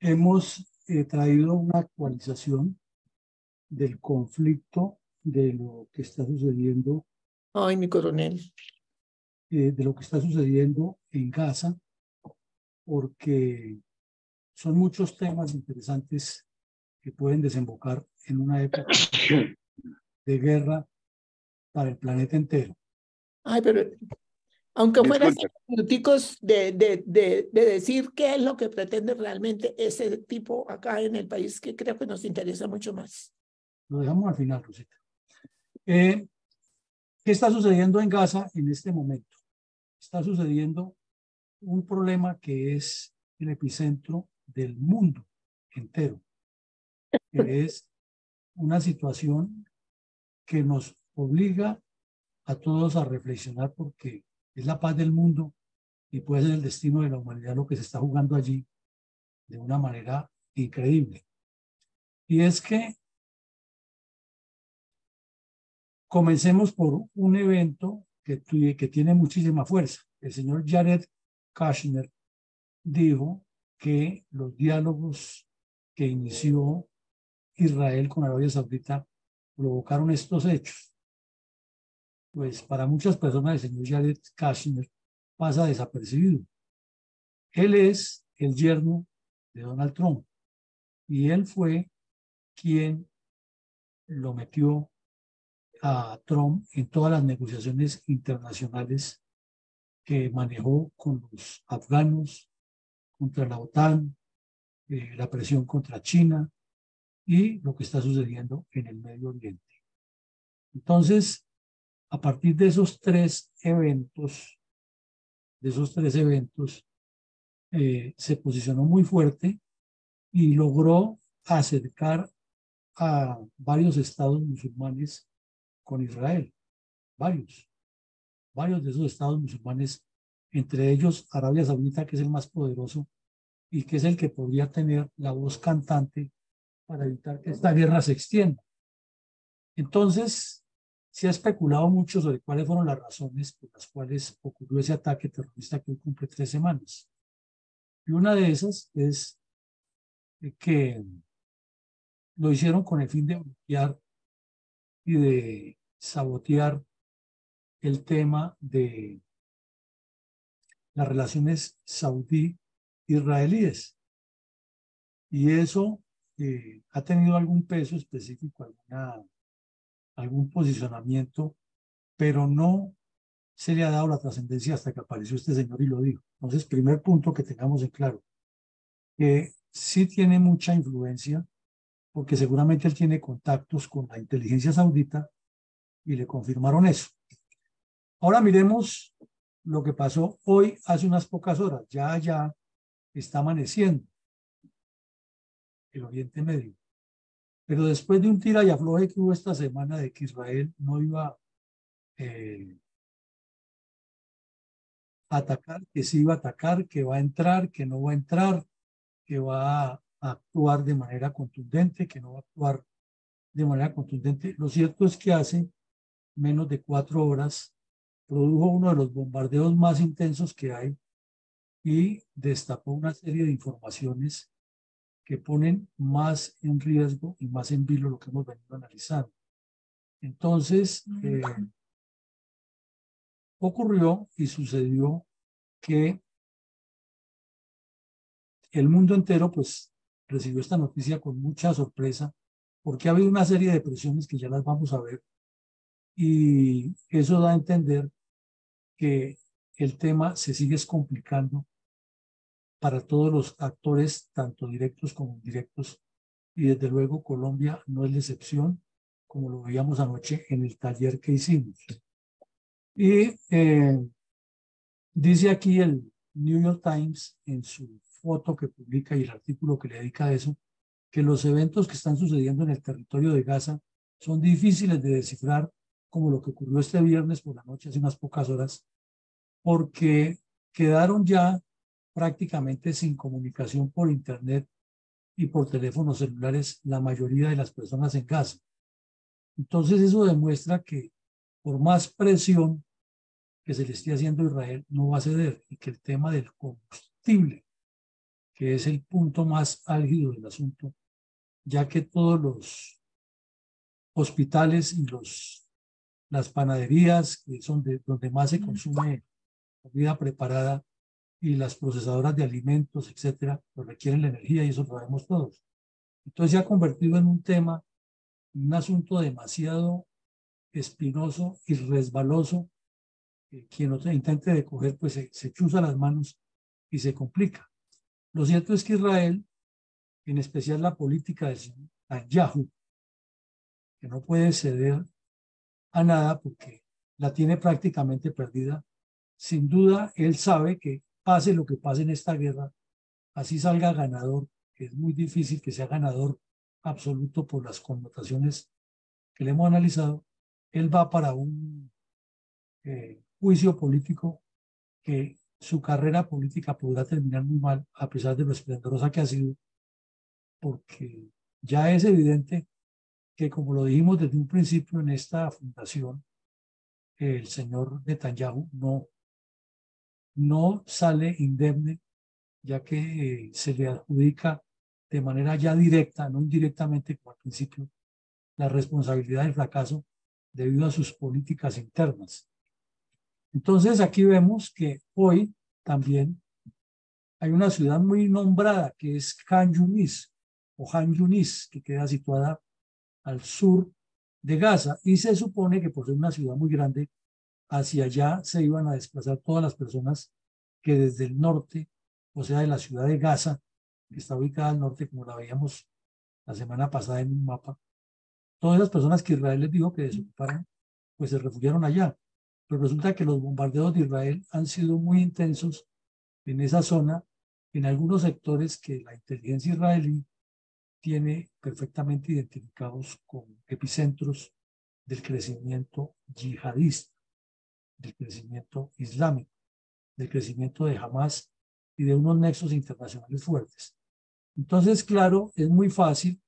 hemos eh, traído una actualización del conflicto de lo que está sucediendo. Ay, mi coronel. Eh, de lo que está sucediendo en Gaza, porque son muchos temas interesantes que pueden desembocar en una época de guerra para el planeta entero. Ay, pero aunque fuera minuticos de, de, de, de, decir qué es lo que pretende realmente ese tipo acá en el país, que creo que nos interesa mucho más. Lo dejamos al final, Rosita. Eh, ¿Qué está sucediendo en Gaza en este momento? Está sucediendo un problema que es el epicentro del mundo entero, que es una situación que nos obliga a todos a reflexionar porque es la paz del mundo y puede ser el destino de la humanidad lo que se está jugando allí de una manera increíble. Y es que Comencemos por un evento que, tiene muchísima fuerza. El señor Jared Kushner dijo que los diálogos que inició Israel con Arabia Saudita provocaron estos hechos. Pues para muchas personas el señor Jared Kushner pasa desapercibido. Él es el yerno de Donald Trump y él fue quien lo metió a Trump en todas las negociaciones internacionales que manejó con los afganos, contra la OTAN, eh, la presión contra China y lo que está sucediendo en el Medio Oriente. Entonces, a partir de esos tres eventos, de esos tres eventos, eh, se posicionó muy fuerte y logró acercar a varios estados musulmanes con Israel, varios, varios de esos estados musulmanes, entre ellos Arabia Saudita, que es el más poderoso y que es el que podría tener la voz cantante para evitar que esta guerra se extienda. Entonces, se ha especulado mucho sobre cuáles fueron las razones por las cuales ocurrió ese ataque terrorista que hoy cumple tres semanas. Y una de esas es que lo hicieron con el fin de bloquear y de sabotear el tema de las relaciones saudí-israelíes. Y eso eh, ha tenido algún peso específico, alguna, algún posicionamiento, pero no se le ha dado la trascendencia hasta que apareció este señor y lo dijo. Entonces, primer punto que tengamos en claro, que sí tiene mucha influencia porque seguramente él tiene contactos con la inteligencia saudita y le confirmaron eso. Ahora miremos lo que pasó hoy hace unas pocas horas. Ya, ya está amaneciendo el Oriente Medio. Pero después de un tira y afloje que hubo esta semana de que Israel no iba eh, a atacar, que sí iba a atacar, que va a entrar, que no va a entrar, que va a actuar de manera contundente, que no va a actuar de manera contundente. Lo cierto es que hace menos de cuatro horas produjo uno de los bombardeos más intensos que hay y destapó una serie de informaciones que ponen más en riesgo y más en vilo lo que hemos venido analizando. Entonces, eh, ocurrió y sucedió que el mundo entero pues recibió esta noticia con mucha sorpresa, porque ha habido una serie de presiones que ya las vamos a ver, y eso da a entender que el tema se sigue complicando para todos los actores, tanto directos como indirectos, y desde luego Colombia no es la excepción, como lo veíamos anoche en el taller que hicimos. Y eh, dice aquí el New York Times en su foto que publica y el artículo que le dedica a eso, que los eventos que están sucediendo en el territorio de Gaza son difíciles de descifrar, como lo que ocurrió este viernes por la noche, hace unas pocas horas, porque quedaron ya prácticamente sin comunicación por Internet y por teléfonos celulares la mayoría de las personas en Gaza. Entonces eso demuestra que por más presión que se le esté haciendo a Israel, no va a ceder y que el tema del combustible que es el punto más álgido del asunto, ya que todos los hospitales y los, las panaderías, que son de, donde más se consume comida preparada, y las procesadoras de alimentos, etcétera, pues requieren la energía y eso lo sabemos todos. Entonces se ha convertido en un tema, un asunto demasiado espinoso y resbaloso. que quien no intente de coger, pues se, se chuza las manos y se complica. Lo cierto es que Israel, en especial la política de Yahoo, que no puede ceder a nada porque la tiene prácticamente perdida, sin duda él sabe que pase lo que pase en esta guerra, así salga ganador, que es muy difícil que sea ganador absoluto por las connotaciones que le hemos analizado, él va para un eh, juicio político que su carrera política podrá terminar muy mal, a pesar de lo esplendorosa que ha sido, porque ya es evidente que, como lo dijimos desde un principio en esta fundación, el señor Netanyahu no no sale indemne, ya que eh, se le adjudica de manera ya directa, no indirectamente como al principio, la responsabilidad del fracaso debido a sus políticas internas. Entonces aquí vemos que hoy también hay una ciudad muy nombrada que es Khan Yunis o Han Yunis, que queda situada al sur de Gaza y se supone que por ser una ciudad muy grande hacia allá se iban a desplazar todas las personas que desde el norte, o sea, de la ciudad de Gaza, que está ubicada al norte, como la veíamos la semana pasada en un mapa, todas las personas que Israel les dijo que desocuparan, pues se refugiaron allá. Pero resulta que los bombardeos de Israel han sido muy intensos en esa zona, en algunos sectores que la inteligencia israelí tiene perfectamente identificados como epicentros del crecimiento yihadista del crecimiento islámico, del crecimiento de Hamas y de unos nexos internacionales fuertes. Entonces, claro, es muy fácil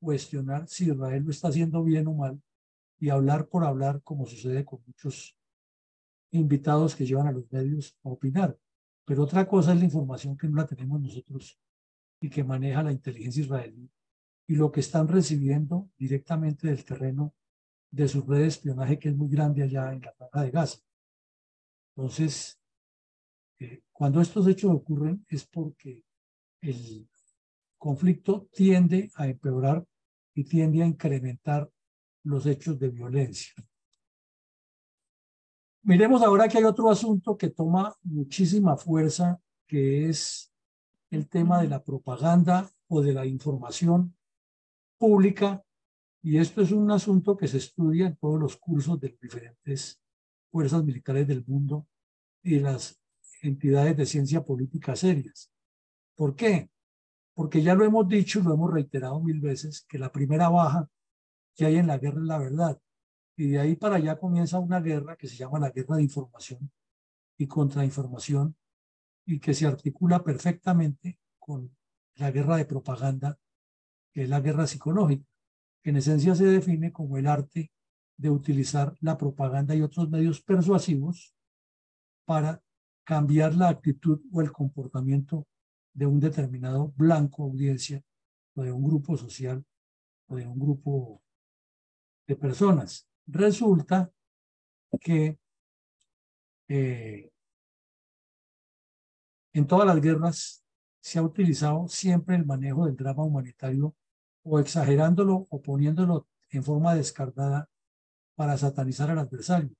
cuestionar si Israel lo está haciendo bien o mal y hablar por hablar, como sucede con muchos invitados que llevan a los medios a opinar. Pero otra cosa es la información que no la tenemos nosotros y que maneja la inteligencia israelí y lo que están recibiendo directamente del terreno de su red de espionaje que es muy grande allá en la franja de Gaza. Entonces, eh, cuando estos hechos ocurren es porque el conflicto tiende a empeorar y tiende a incrementar los hechos de violencia. Miremos ahora que hay otro asunto que toma muchísima fuerza, que es el tema de la propaganda o de la información pública y esto es un asunto que se estudia en todos los cursos de diferentes fuerzas militares del mundo y las entidades de ciencia política serias. ¿Por qué? Porque ya lo hemos dicho y lo hemos reiterado mil veces, que la primera baja que hay en la guerra es la verdad. Y de ahí para allá comienza una guerra que se llama la guerra de información y contrainformación y que se articula perfectamente con la guerra de propaganda, que es la guerra psicológica en esencia se define como el arte de utilizar la propaganda y otros medios persuasivos para cambiar la actitud o el comportamiento de un determinado blanco audiencia o de un grupo social o de un grupo de personas. Resulta que eh, en todas las guerras se ha utilizado siempre el manejo del drama humanitario o exagerándolo o poniéndolo en forma descartada para satanizar al adversario.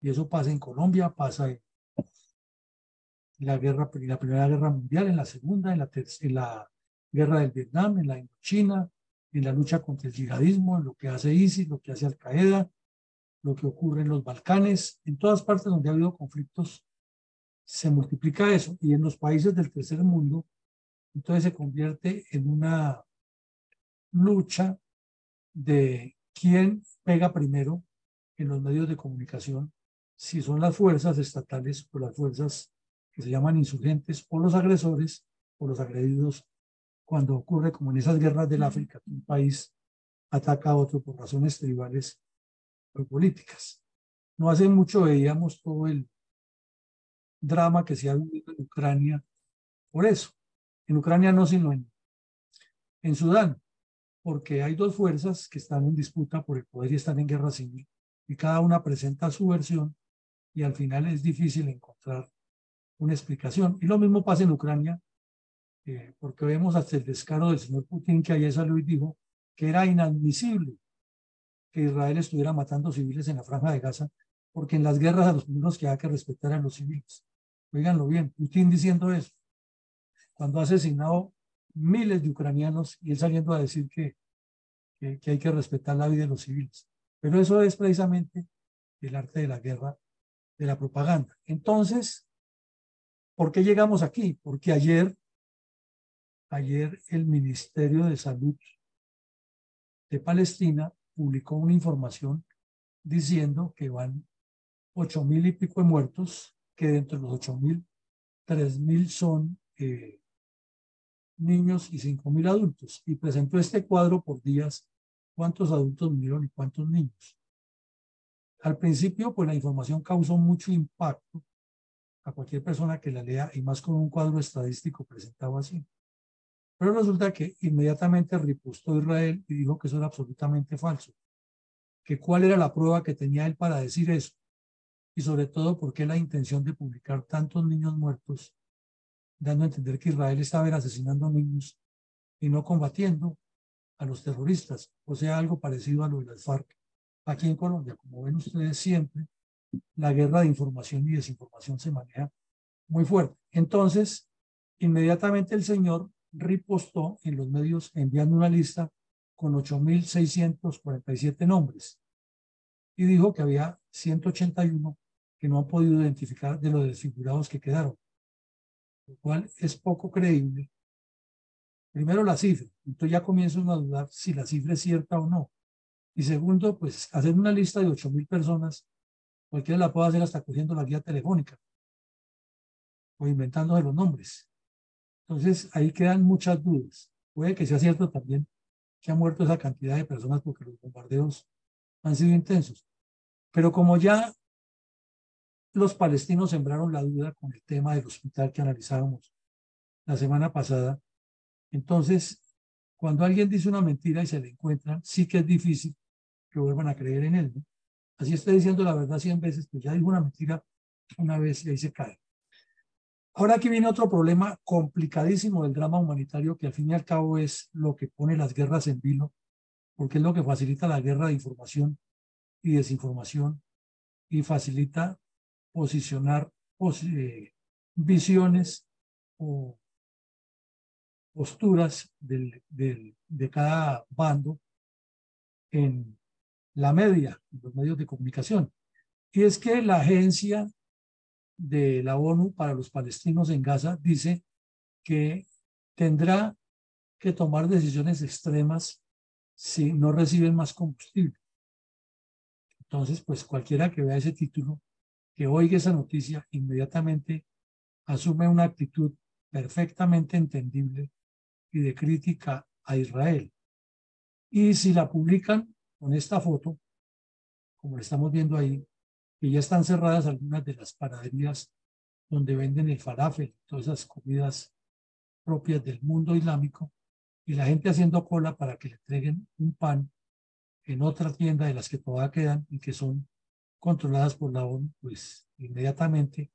Y eso pasa en Colombia, pasa en la, guerra, en la Primera Guerra Mundial, en la Segunda, en la, en la Guerra del Vietnam, en la China, en la lucha contra el yihadismo, en lo que hace ISIS, lo que hace Al Qaeda, lo que ocurre en los Balcanes, en todas partes donde ha habido conflictos, se multiplica eso. Y en los países del tercer mundo, entonces se convierte en una lucha de quién pega primero en los medios de comunicación, si son las fuerzas estatales o las fuerzas que se llaman insurgentes o los agresores o los agredidos cuando ocurre como en esas guerras del África, que un país ataca a otro por razones tribales o políticas. No hace mucho veíamos todo el drama que se ha vivido en Ucrania por eso. En Ucrania no, sino en, en Sudán, porque hay dos fuerzas que están en disputa por el poder y están en guerra civil, y cada una presenta su versión y al final es difícil encontrar una explicación. Y lo mismo pasa en Ucrania, eh, porque vemos hasta el descaro del señor Putin que ayer salió y dijo que era inadmisible que Israel estuviera matando civiles en la franja de Gaza, porque en las guerras a los primeros que hay que respetar a los civiles. Oiganlo bien, Putin diciendo eso, cuando ha asesinado miles de ucranianos y él saliendo a decir que, que, hay que respetar la vida de los civiles. Pero eso es precisamente el arte de la guerra, de la propaganda. Entonces, ¿por qué llegamos aquí? Porque ayer, ayer el Ministerio de Salud de Palestina publicó una información diciendo que van ocho mil y pico de muertos, que dentro de los ocho mil, tres mil son eh, niños y cinco mil adultos. Y presentó este cuadro por días, cuántos adultos murieron y cuántos niños. Al principio, pues la información causó mucho impacto a cualquier persona que la lea y más con un cuadro estadístico presentado así. Pero resulta que inmediatamente ripostó Israel y dijo que eso era absolutamente falso. Que cuál era la prueba que tenía él para decir eso. Y sobre todo, por qué la intención de publicar tantos niños muertos, dando a entender que Israel estaba asesinando niños y no combatiendo a los terroristas. O sea, algo parecido a lo de las FARC aquí en Colombia. Como ven ustedes siempre, la guerra de información y desinformación se maneja muy fuerte. Entonces, inmediatamente el señor ripostó en los medios enviando una lista con 8.647 nombres y dijo que había 181 que no han podido identificar de los desfigurados que quedaron, cual es poco creíble. Primero la cifra, entonces ya comienzo a dudar si la cifra es cierta o no. Y segundo, pues hacer una lista de 8.000 personas, cualquiera la puede hacer hasta cogiendo la guía telefónica o inventándose los nombres. Entonces, ahí quedan muchas dudas. Puede que sea cierto también que ha muerto esa cantidad de personas porque los bombardeos han sido intensos. Pero como ya los palestinos sembraron la duda con el tema del hospital que analizábamos la semana pasada, entonces, cuando alguien dice una mentira y se le encuentran, sí que es difícil que vuelvan a creer en él. Así está diciendo la verdad cien veces, pues ya dijo una mentira una vez y ahí se cae. Ahora aquí viene otro problema complicadísimo del drama humanitario que al fin y al cabo es lo que pone las guerras en vilo, porque es lo que facilita la guerra de información y desinformación y facilita posicionar eh, visiones o posturas del, de cada bando en la media, en los medios de comunicación. Y es que la agencia de la ONU para los palestinos en Gaza dice que tendrá que tomar decisiones extremas si no reciben más combustible. Entonces, pues cualquiera que vea ese título, que oiga esa noticia, inmediatamente asume una actitud perfectamente entendible y de crítica a Israel. Y si la publican con esta foto, como la estamos viendo ahí, que ya están cerradas algunas de las panaderías donde venden el falafel, todas esas comidas propias del mundo islámico, y la gente haciendo cola para que le entreguen un pan en otra tienda de las que todavía quedan y que son controladas por la ONU, pues inmediatamente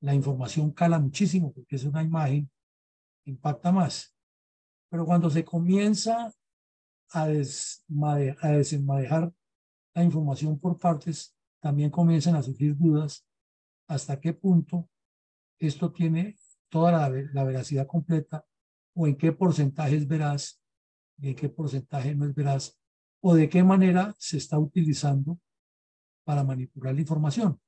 la información cala muchísimo porque es una imagen impacta más. Pero cuando se comienza a, a desenmadejar la información por partes, también comienzan a surgir dudas hasta qué punto esto tiene toda la, la veracidad completa o en qué porcentaje es veraz y en qué porcentaje no es veraz o de qué manera se está utilizando para manipular la información.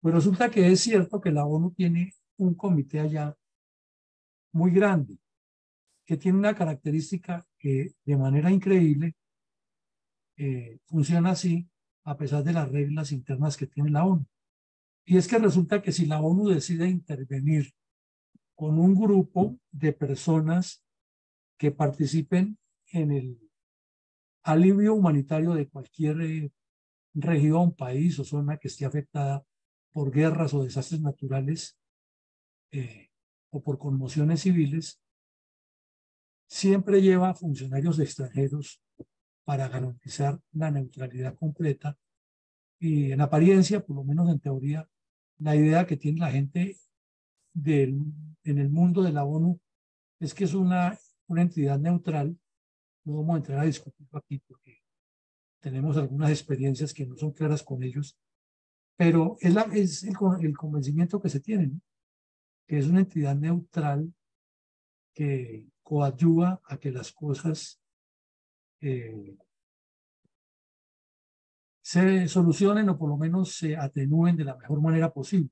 Pues resulta que es cierto que la ONU tiene un comité allá muy grande que tiene una característica que de manera increíble eh, funciona así a pesar de las reglas internas que tiene la ONU. Y es que resulta que si la ONU decide intervenir con un grupo de personas que participen en el alivio humanitario de cualquier eh, región, país o zona que esté afectada por guerras o desastres naturales eh, o por conmociones civiles, siempre lleva funcionarios extranjeros para garantizar la neutralidad completa y en apariencia, por lo menos en teoría, la idea que tiene la gente del, en el mundo de la ONU es que es una, una entidad neutral. No vamos a entrar a discutirlo aquí porque tenemos algunas experiencias que no son claras con ellos, pero es, la, es el, convencimiento que se tiene, que es una entidad neutral que coadyuva a que las cosas eh, se solucionen o por lo menos se atenúen de la mejor manera posible.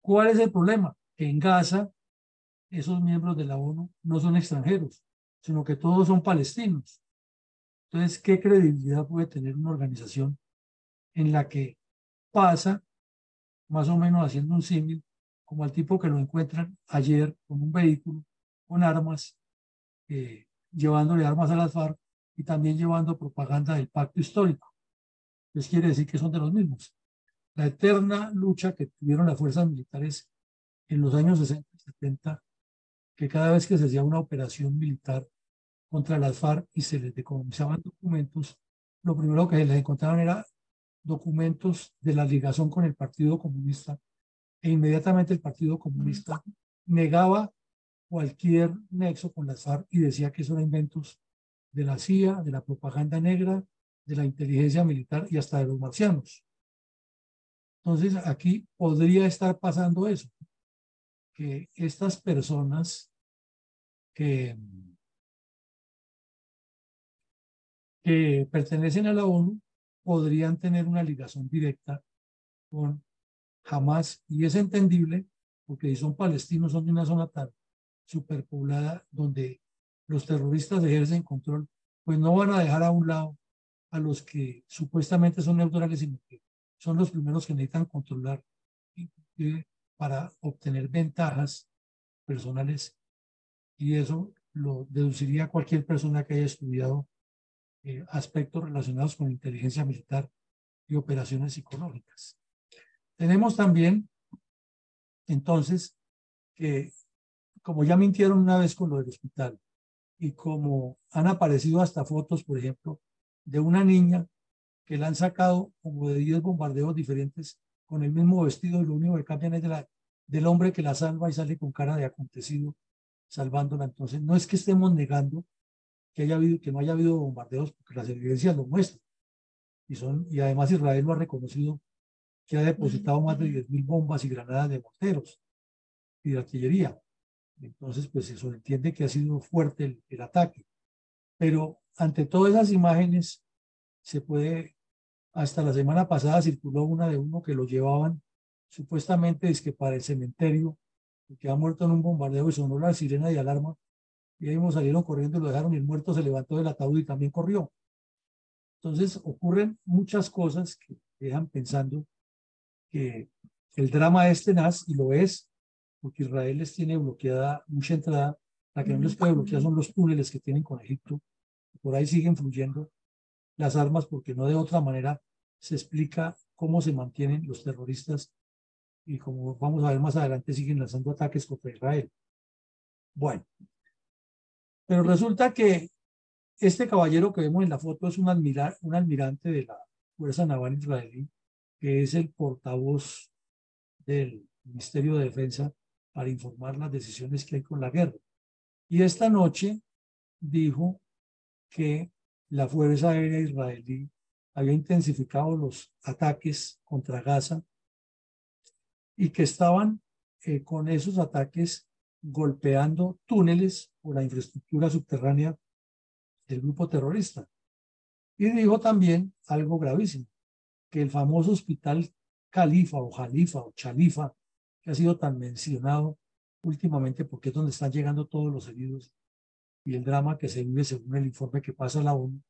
¿Cuál es el problema? Que en Gaza esos miembros de la ONU no son extranjeros, sino que todos son palestinos. Entonces, ¿qué credibilidad puede tener una organización en la que pasa, más o menos haciendo un símil, como al tipo que lo encuentran ayer con un vehículo, con armas, eh, llevándole armas a las FARC y también llevando propaganda del pacto histórico? Les quiere decir que son de los mismos. La eterna lucha que tuvieron las fuerzas militares en los años 60 y 70, que cada vez que se hacía una operación militar contra las FARC y se les decomisaban documentos, lo primero que les encontraban era documentos de la ligación con el Partido Comunista e inmediatamente el Partido Comunista negaba cualquier nexo con las FARC y decía que esos eran inventos de la CIA, de la propaganda negra, de la inteligencia militar y hasta de los marcianos. Entonces aquí podría estar pasando eso, que estas personas que que pertenecen a la ONU podrían tener una ligación directa con Hamas. Y es entendible porque si son palestinos son de una zona tan superpoblada donde los terroristas ejercen control, pues no van a dejar a un lado a los que supuestamente son neutrales, sino que son los primeros que necesitan controlar para obtener ventajas personales. Y eso lo deduciría cualquier persona que haya estudiado eh, aspectos relacionados con inteligencia militar y operaciones psicológicas. Tenemos también, entonces, que como ya mintieron una vez con lo del hospital y como han aparecido hasta fotos, por ejemplo, de una niña que la han sacado como de 10 bombardeos diferentes con el mismo vestido y lo único que cambian es de la, del hombre que la salva y sale con cara de acontecido salvándola. Entonces, no es que estemos negando que, haya habido, que no haya habido bombardeos, porque las evidencias lo muestran. Y, son, y además Israel lo ha reconocido que ha depositado más de 10.000 bombas y granadas de morteros y de artillería. Entonces, pues eso entiende que ha sido fuerte el, el ataque. Pero ante todas esas imágenes, se puede, hasta la semana pasada circuló una de uno que lo llevaban supuestamente es que para el cementerio, que ha muerto en un bombardeo y sonó la sirena de alarma y ahí mismo salieron corriendo y lo dejaron y el muerto se levantó del ataúd y también corrió. Entonces ocurren muchas cosas que dejan pensando que el drama es tenaz y lo es porque Israel les tiene bloqueada mucha entrada. La que no les puede bloquear son los túneles que tienen con Egipto. Por ahí siguen fluyendo las armas porque no de otra manera se explica cómo se mantienen los terroristas y como vamos a ver más adelante siguen lanzando ataques contra Israel. Bueno, pero resulta que este caballero que vemos en la foto es un, un almirante de la Fuerza Naval Israelí, que es el portavoz del Ministerio de Defensa para informar las decisiones que hay con la guerra. Y esta noche dijo que la Fuerza Aérea Israelí había intensificado los ataques contra Gaza y que estaban eh, con esos ataques golpeando túneles o la infraestructura subterránea del grupo terrorista. Y dijo también algo gravísimo, que el famoso hospital Califa o Jalifa o Chalifa, que ha sido tan mencionado últimamente porque es donde están llegando todos los heridos y el drama que se vive según el informe que pasa a la ONU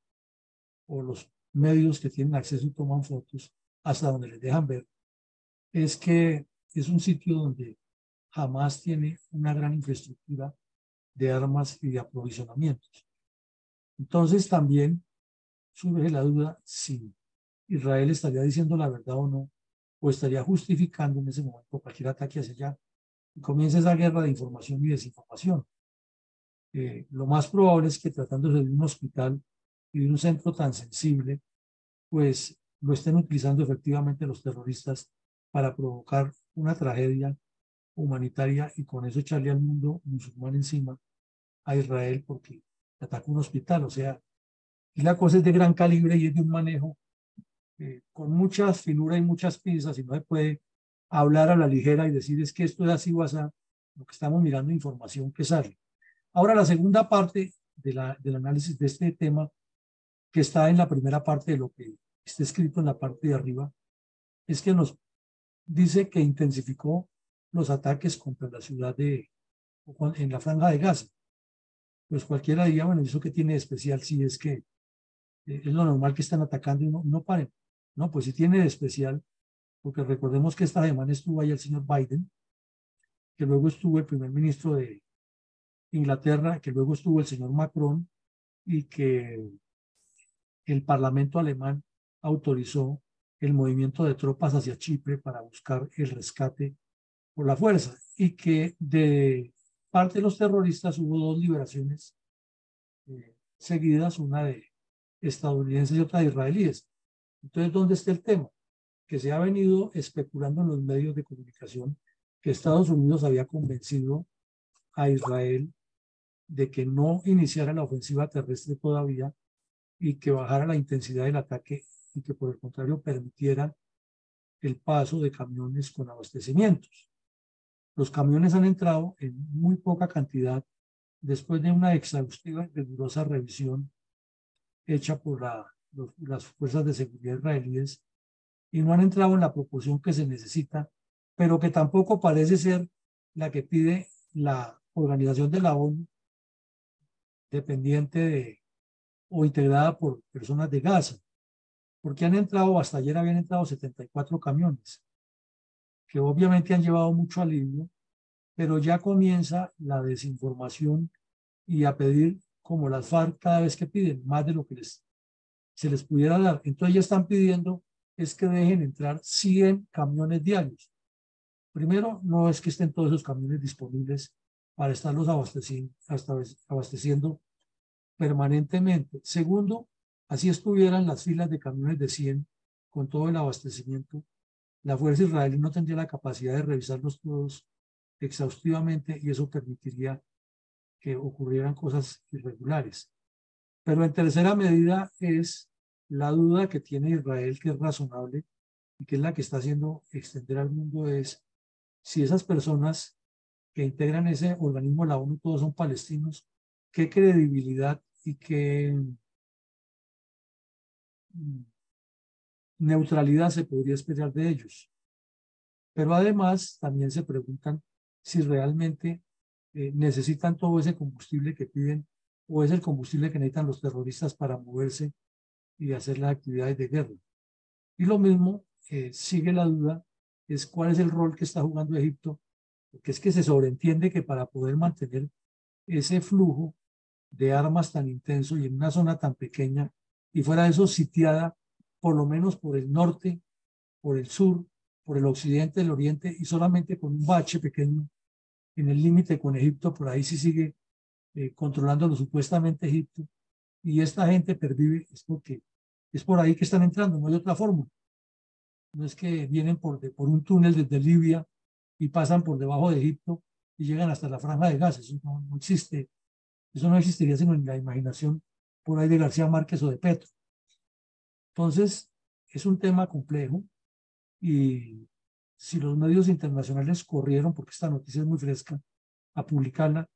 o los medios que tienen acceso y toman fotos hasta donde les dejan ver, es que es un sitio donde jamás tiene una gran infraestructura de armas y de aprovisionamientos. Entonces también surge la duda si Israel estaría diciendo la verdad o no, o estaría justificando en ese momento cualquier ataque hacia allá y comienza esa guerra de información y desinformación. eh, lo más probable es que tratándose de un hospital y de un centro tan sensible, pues lo estén utilizando efectivamente los terroristas para provocar una tragedia humanitaria y con eso echarle al mundo musulmán encima a Israel porque atacó un hospital. O sea, y la cosa es de gran calibre y es de un manejo eh, con muchas finuras y muchas pinzas y no se puede hablar a la ligera y decir es que esto es así o así, lo que estamos mirando información que sale. Ahora la segunda parte de la, del análisis de este tema que está en la primera parte de lo que está escrito en la parte de arriba es que nos dice que intensificó los ataques contra la ciudad de, en la franja de Gaza. Pues cualquiera diría, bueno, ¿eso que tiene de especial si es que eh, es lo normal que están atacando y no, no paren? No, pues sí tiene de especial, porque recordemos que esta semana estuvo ahí el señor Biden, que luego estuvo el primer ministro de Inglaterra, que luego estuvo el señor Macron y que el Parlamento alemán autorizó el movimiento de tropas hacia Chipre para buscar el rescate por la fuerza y que de parte de los terroristas hubo dos liberaciones eh, seguidas, una de estadounidenses y otra de israelíes. Entonces, ¿dónde está el tema? Que se ha venido especulando en los medios de comunicación que Estados Unidos había convencido a Israel de que no iniciara la ofensiva terrestre todavía y que bajara la intensidad del ataque y que por el contrario permitiera el paso de camiones con abastecimientos. Los camiones han entrado en muy poca cantidad después de una exhaustiva y rigurosa revisión hecha por las fuerzas de seguridad israelíes y no han entrado en la proporción que se necesita, pero que tampoco parece ser la que pide la organización de la ONU dependiente de o integrada por personas de Gaza, porque han entrado, hasta ayer habían entrado 74 camiones, que obviamente han llevado mucho alivio, pero ya comienza la desinformación y a pedir, como las FARC cada vez que piden, más de lo que les, se les pudiera dar. Entonces ya están pidiendo es que dejen entrar 100 camiones diarios. Primero, no es que estén todos esos camiones disponibles para estarlos abasteciendo, abasteciendo permanentemente. Segundo, Así estuvieran las filas de camiones de 100 con todo el abastecimiento, la fuerza israelí no tendría la capacidad de revisarlos todos exhaustivamente y eso permitiría que ocurrieran cosas irregulares. Pero en tercera medida es la duda que tiene Israel, que es razonable y que es la que está haciendo extender al mundo, es si esas personas que integran ese organismo la ONU todos son palestinos, qué credibilidad y qué Mm, neutralidad se podría esperar de ellos. Pero además también se preguntan si realmente eh, necesitan todo ese combustible que piden o es el combustible que necesitan los terroristas para moverse y hacer las actividades de guerra. Y lo mismo, eh, sigue la duda, es cuál es el rol que está jugando Egipto, porque es que se sobreentiende que para poder mantener ese flujo de armas tan intenso y en una zona tan pequeña, y fuera de eso sitiada por lo menos por el norte, por el sur, por el occidente, el oriente y solamente con un bache pequeño en el límite con Egipto, por ahí sí sigue eh, controlándolo supuestamente Egipto y esta gente pervive es porque es por ahí que están entrando, no hay otra forma. No es que vienen por, por un túnel desde Libia y pasan por debajo de Egipto y llegan hasta la franja de Gaza. Eso no, no existe. Eso no existiría sino en la imaginación por ahí de García Márquez o de Petro. Entonces, es un tema complejo y si los medios internacionales corrieron, porque esta noticia es muy fresca, a publicarla,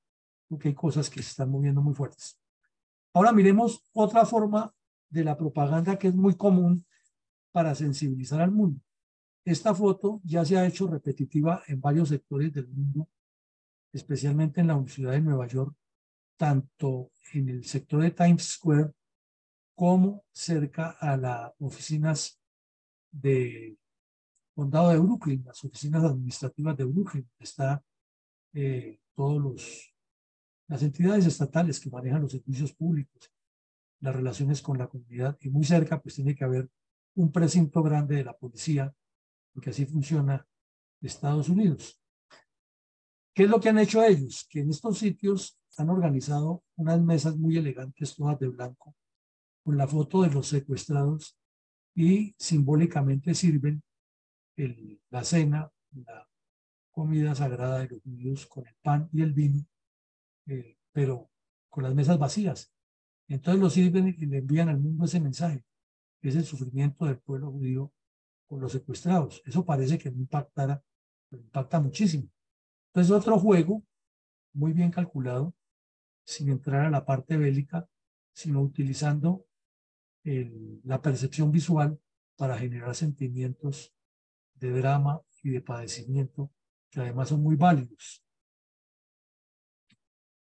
porque hay cosas que se están moviendo muy fuertes. Ahora miremos otra forma de la propaganda que es muy común para sensibilizar al mundo. Esta foto ya se ha hecho repetitiva en varios sectores del mundo, especialmente en la ciudad de Nueva York, tanto en el sector de Times Square como cerca a las oficinas de condado de Brooklyn, las oficinas administrativas de Brooklyn, está eh, todos los las entidades estatales que manejan los servicios públicos, las relaciones con la comunidad y muy cerca pues tiene que haber un precinto grande de la policía, porque así funciona Estados Unidos. ¿Qué es lo que han hecho ellos? Que en estos sitios han organizado unas mesas muy elegantes, todas de blanco, con la foto de los secuestrados y simbólicamente sirven el, la cena, la comida sagrada de los judíos con el pan y el vino, eh, pero con las mesas vacías. Entonces lo sirven y le envían al mundo ese mensaje, es el sufrimiento del pueblo judío con los secuestrados. Eso parece que no impactará, pero impacta muchísimo. Entonces otro juego muy bien calculado, sin entrar a la parte bélica, sino utilizando la percepción visual para generar sentimientos de drama y de padecimiento que además son muy válidos.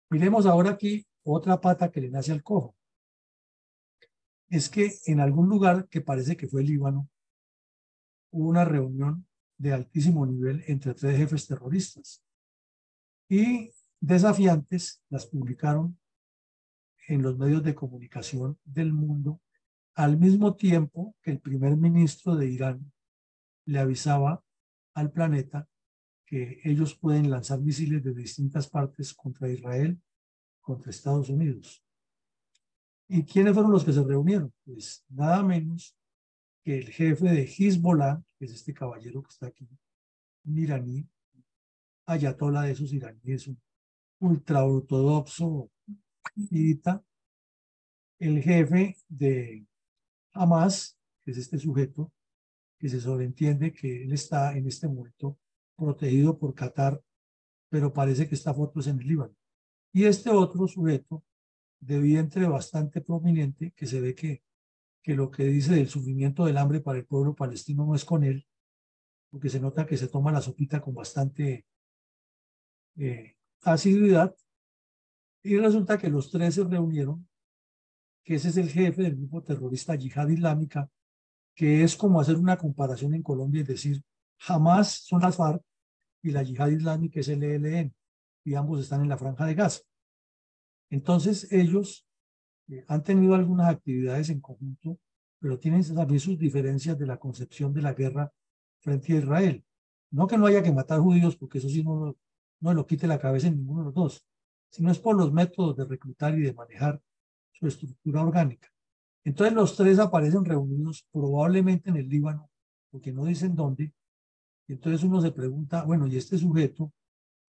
Miremos ahora aquí otra pata que le nace al cojo. Es que en algún lugar que parece que fue el Líbano, hubo una reunión de altísimo nivel entre tres jefes terroristas y desafiantes las publicaron en los medios de comunicación del mundo al mismo tiempo que el primer ministro de Irán le avisaba al planeta que ellos pueden lanzar misiles de distintas partes contra Israel, contra Estados Unidos. ¿Y quiénes fueron los que se reunieron? Pues nada menos que el jefe de Hezbollah, que es este caballero que está aquí, un iraní, ayatola de esos iraníes, un ultraortodoxo el jefe de Hamas, que es este sujeto, que se sobreentiende que él está en este momento protegido por Qatar, pero parece que esta foto es en el Líbano. Y este otro sujeto, de vientre bastante prominente, que se ve que, que lo que dice del sufrimiento del hambre para el pueblo palestino no es con él, porque se nota que se toma la sopita con bastante eh, asiduidad. Y resulta que los tres se reunieron, que ese es el jefe del grupo terrorista Yihad Islámica, que es como hacer una comparación en Colombia y decir, jamás son las FARC y la Yihad Islámica es el ELN, y ambos están en la franja de Gaza. Entonces ellos eh, han tenido algunas actividades en conjunto, pero tienen también sus diferencias de la concepción de la guerra frente a Israel. No que no haya que matar judíos, porque eso sí no, no lo quite la cabeza en ninguno de los dos, sino es por los métodos de reclutar y de manejar su estructura orgánica. Entonces los tres aparecen reunidos probablemente en el Líbano, porque no dicen dónde. Entonces uno se pregunta, bueno, ¿y este sujeto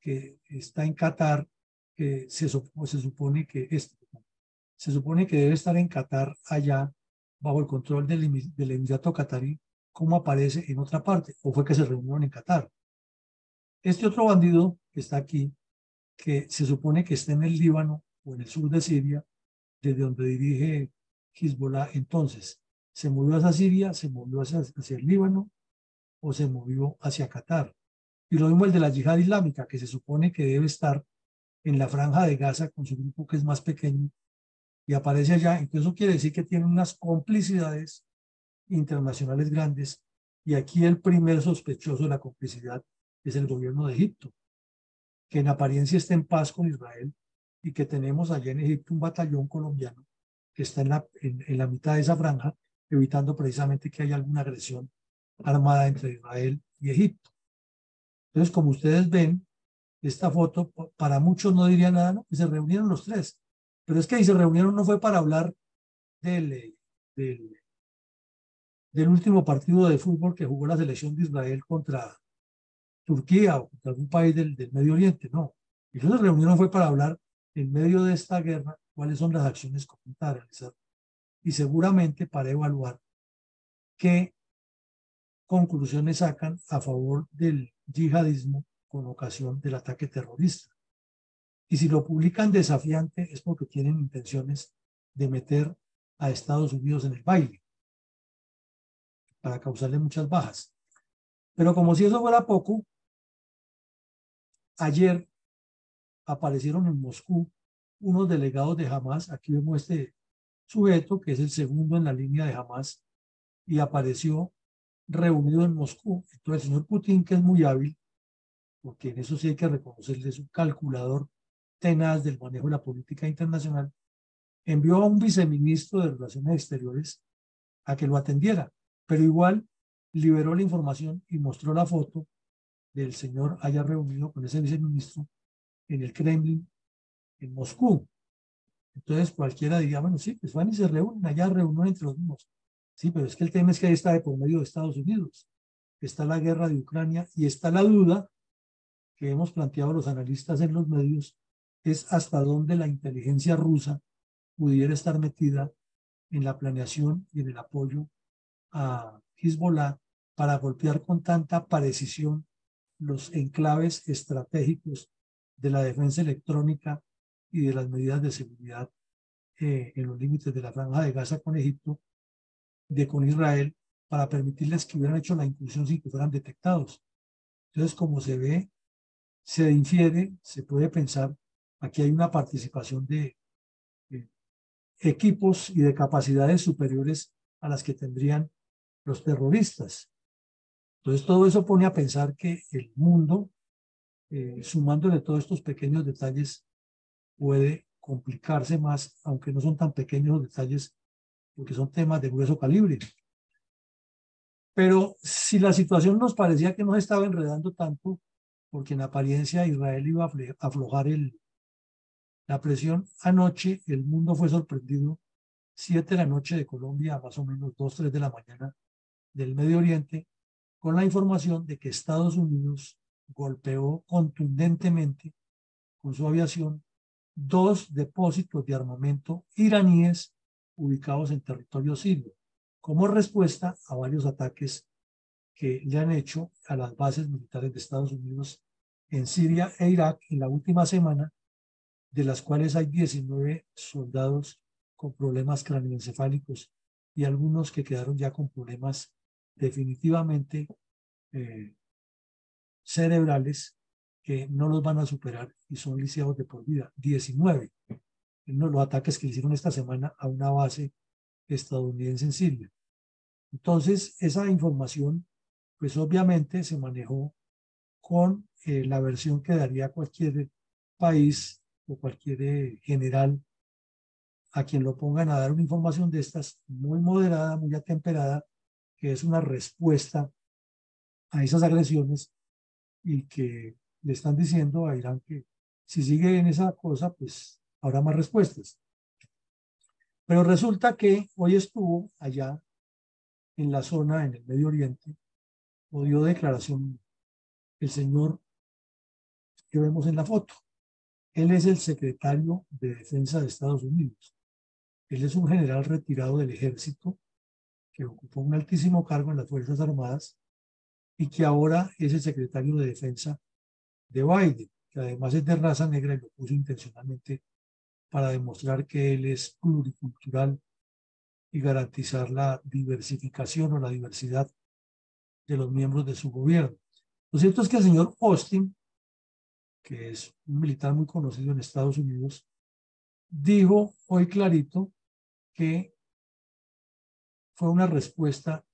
que está en Qatar, que se, se supone que este, se supone que debe estar en Qatar allá bajo el control del, del Emirato Qatarí, ¿cómo aparece en otra parte? ¿O fue que se reunieron en Qatar? Este otro bandido que está aquí, que se supone que está en el Líbano o en el sur de Siria, desde donde dirige Hezbollah entonces? ¿Se movió hacia Siria, se movió hacia, el Líbano o se movió hacia Qatar? Y lo mismo el de la yihad islámica, que se supone que debe estar en la franja de Gaza con su grupo que es más pequeño y aparece allá. Entonces eso quiere decir que tiene unas complicidades internacionales grandes y aquí el primer sospechoso de la complicidad es el gobierno de Egipto, que en apariencia está en paz con Israel y que tenemos allá en Egipto un batallón colombiano que está en la, en, la mitad de esa franja, evitando precisamente que haya alguna agresión armada entre Israel y Egipto. Entonces, como ustedes ven, esta foto para muchos no diría nada, ¿no? se reunieron los tres. Pero es que ahí se reunieron no fue para hablar del, del, del último partido de fútbol que jugó la selección de Israel contra Turquía o contra algún país del, del Medio Oriente, no. Ellos se reunieron fue para hablar en medio de esta guerra cuáles son las acciones a realizar y seguramente para evaluar qué conclusiones sacan a favor del yihadismo con ocasión del ataque terrorista. Y si lo publican desafiante es porque tienen intenciones de meter a Estados Unidos en el baile para causarle muchas bajas. Pero como si eso fuera poco, ayer aparecieron en Moscú unos delegados de Hamas, aquí vemos este sujeto que es el segundo en la línea de Hamas y apareció reunido en Moscú. Entonces el señor Putin, que es muy hábil, porque en eso sí hay que reconocerle, es un calculador tenaz del manejo de la política internacional, envió a un viceministro de Relaciones Exteriores a que lo atendiera, pero igual liberó la información y mostró la foto del señor haya reunido con ese viceministro en el Kremlin, en Moscú. Entonces cualquiera diría, bueno, sí, pues van y se reúnen, allá reúnen entre los mismos. Sí, pero es que el tema es que ahí está de por medio de Estados Unidos. Está la guerra de Ucrania y está la duda que hemos planteado los analistas en los medios, es hasta dónde la inteligencia rusa pudiera estar metida en la planeación y en el apoyo a Hezbollah para golpear con tanta precisión los enclaves estratégicos de la defensa electrónica y de las medidas de seguridad eh, en los límites de la franja de Gaza con Egipto, de con Israel, para permitirles que hubieran hecho la inclusión sin que fueran detectados. Entonces, como se ve, se infiere, se puede pensar, aquí hay una participación de equipos y de capacidades superiores a las que tendrían los terroristas. Entonces, todo eso pone a pensar que el mundo, eh, sumándole todos estos pequeños detalles, puede complicarse más, aunque no son tan pequeños los detalles, porque son temas de grueso calibre. Pero si la situación nos parecía que no se estaba enredando tanto, porque en apariencia Israel iba a aflojar el, la presión, anoche el mundo fue sorprendido, siete de la noche de Colombia, más o menos dos, tres de la mañana del Medio Oriente, con la información de que Estados Unidos golpeó contundentemente con su aviación dos depósitos de armamento iraníes ubicados en territorio sirio, como respuesta a varios ataques que le han hecho a las bases militares de Estados Unidos en Siria e Irak en la última semana, de las cuales hay 19 soldados con problemas craneoencefálicos y algunos que quedaron ya con problemas definitivamente eh, cerebrales que no los van a superar y son lisiados de por vida. 19 en los ataques que hicieron esta semana a una base estadounidense en Siria. Entonces, esa información, pues obviamente se manejó con eh, la versión que daría cualquier país o cualquier eh, general a quien lo pongan a dar una información de estas muy moderada, muy atemperada, que es una respuesta a esas agresiones y que le están diciendo a Irán que si sigue en esa cosa, pues habrá más respuestas. Pero resulta que hoy estuvo allá en la zona, en el Medio Oriente, o dio declaración el señor que vemos en la foto. Él es el secretario de Defensa de Estados Unidos. Él es un general retirado del ejército que ocupó un altísimo cargo en las Fuerzas Armadas y que ahora es el secretario de Defensa de Biden, que además es de raza negra y lo puso intencionalmente para demostrar que él es pluricultural y garantizar la diversificación o la diversidad de los miembros de su gobierno. Lo cierto es que el señor Austin, que es un militar muy conocido en Estados Unidos, dijo hoy clarito que fue una respuesta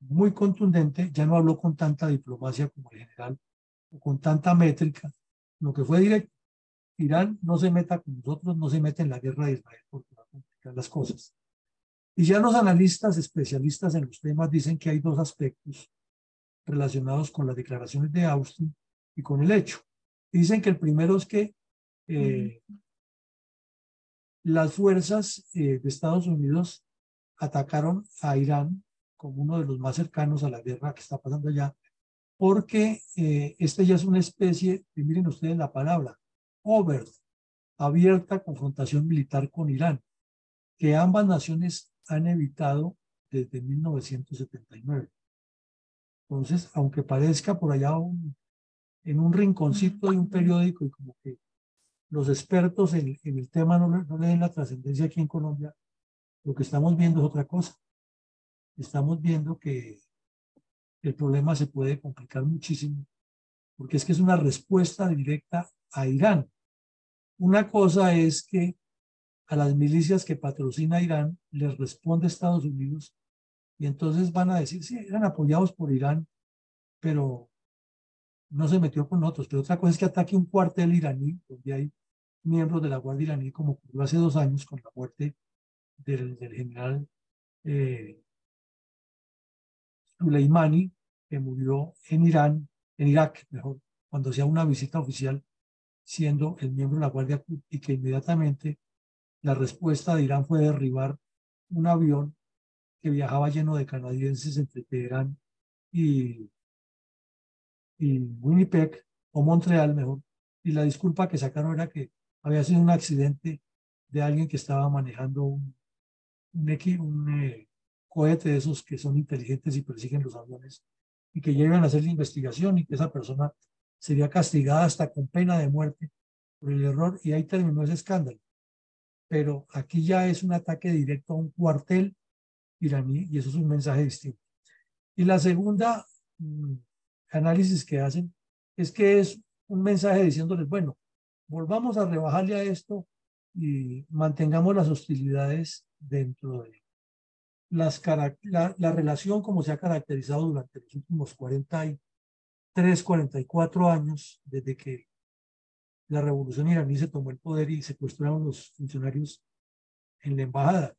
muy contundente, ya no habló con tanta diplomacia como el general, o con tanta métrica, lo que fue directo. Irán no se meta con nosotros, no se mete en la guerra de Israel porque va a complicar las cosas. Y ya los analistas especialistas en los temas dicen que hay dos aspectos relacionados con las declaraciones de Austin y con el hecho. Dicen que el primero es que eh, las fuerzas eh, de Estados Unidos atacaron a Irán como uno de los más cercanos a la guerra que está pasando allá, porque eh, esta ya es una especie, y miren ustedes la palabra, overt, abierta confrontación militar con Irán, que ambas naciones han evitado desde 1979. Entonces, aunque parezca por allá en un rinconcito de un periódico y como que los expertos en, el tema no, no le den la trascendencia aquí en Colombia, lo que estamos viendo es otra cosa. Estamos viendo que el problema se puede complicar muchísimo, porque es que es una respuesta directa a Irán. Una cosa es que a las milicias que patrocina Irán les responde Estados Unidos y entonces van a decir, sí, eran apoyados por Irán, pero no se metió con otros. Pero otra cosa es que ataque un cuartel iraní, donde hay miembros de la Guardia iraní, como ocurrió hace dos años con la muerte del, general eh, Suleimani, que murió en Irán en Irak, mejor, cuando hacía una visita oficial siendo el miembro de la Guardia y que inmediatamente la respuesta de Irán fue derribar un avión que viajaba lleno de canadienses entre Teherán y, Winnipeg, o Montreal mejor, y la disculpa que sacaron era que había sido un accidente de alguien que estaba manejando un, un, un eh, cohete de esos que son inteligentes y persiguen los aviones y que llegan a hacer la investigación y que esa persona sería castigada hasta con pena de muerte por el error y ahí terminó ese escándalo. Pero aquí ya es un ataque directo a un cuartel iraní y eso es un mensaje distinto. Y la segunda mm, análisis que hacen es que es un mensaje diciéndoles, bueno, volvamos a rebajarle a esto y mantengamos las hostilidades dentro de las la, la relación como se ha caracterizado durante los últimos 43, 44 años, desde que la revolución iraní se tomó el poder y secuestraron los funcionarios en la embajada.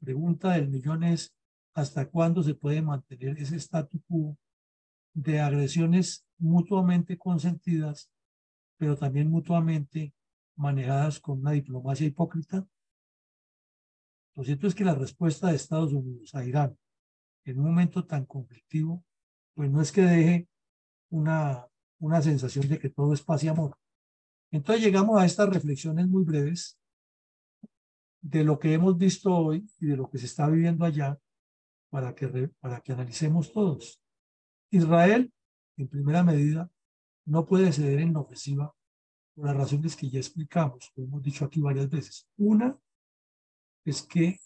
Pregunta del millón es, ¿hasta cuándo se puede mantener ese statu quo de agresiones mutuamente consentidas, pero también mutuamente manejadas con una diplomacia hipócrita? Lo cierto es que la respuesta de Estados Unidos a Irán en un momento tan conflictivo, pues no es que deje una, una sensación de que todo es paz y amor. Entonces llegamos a estas reflexiones muy breves de lo que hemos visto hoy y de lo que se está viviendo allá para que, para que analicemos todos. Israel, en primera medida, no puede ceder en la ofensiva por las razones que ya explicamos, lo hemos dicho aquí varias veces. Una es que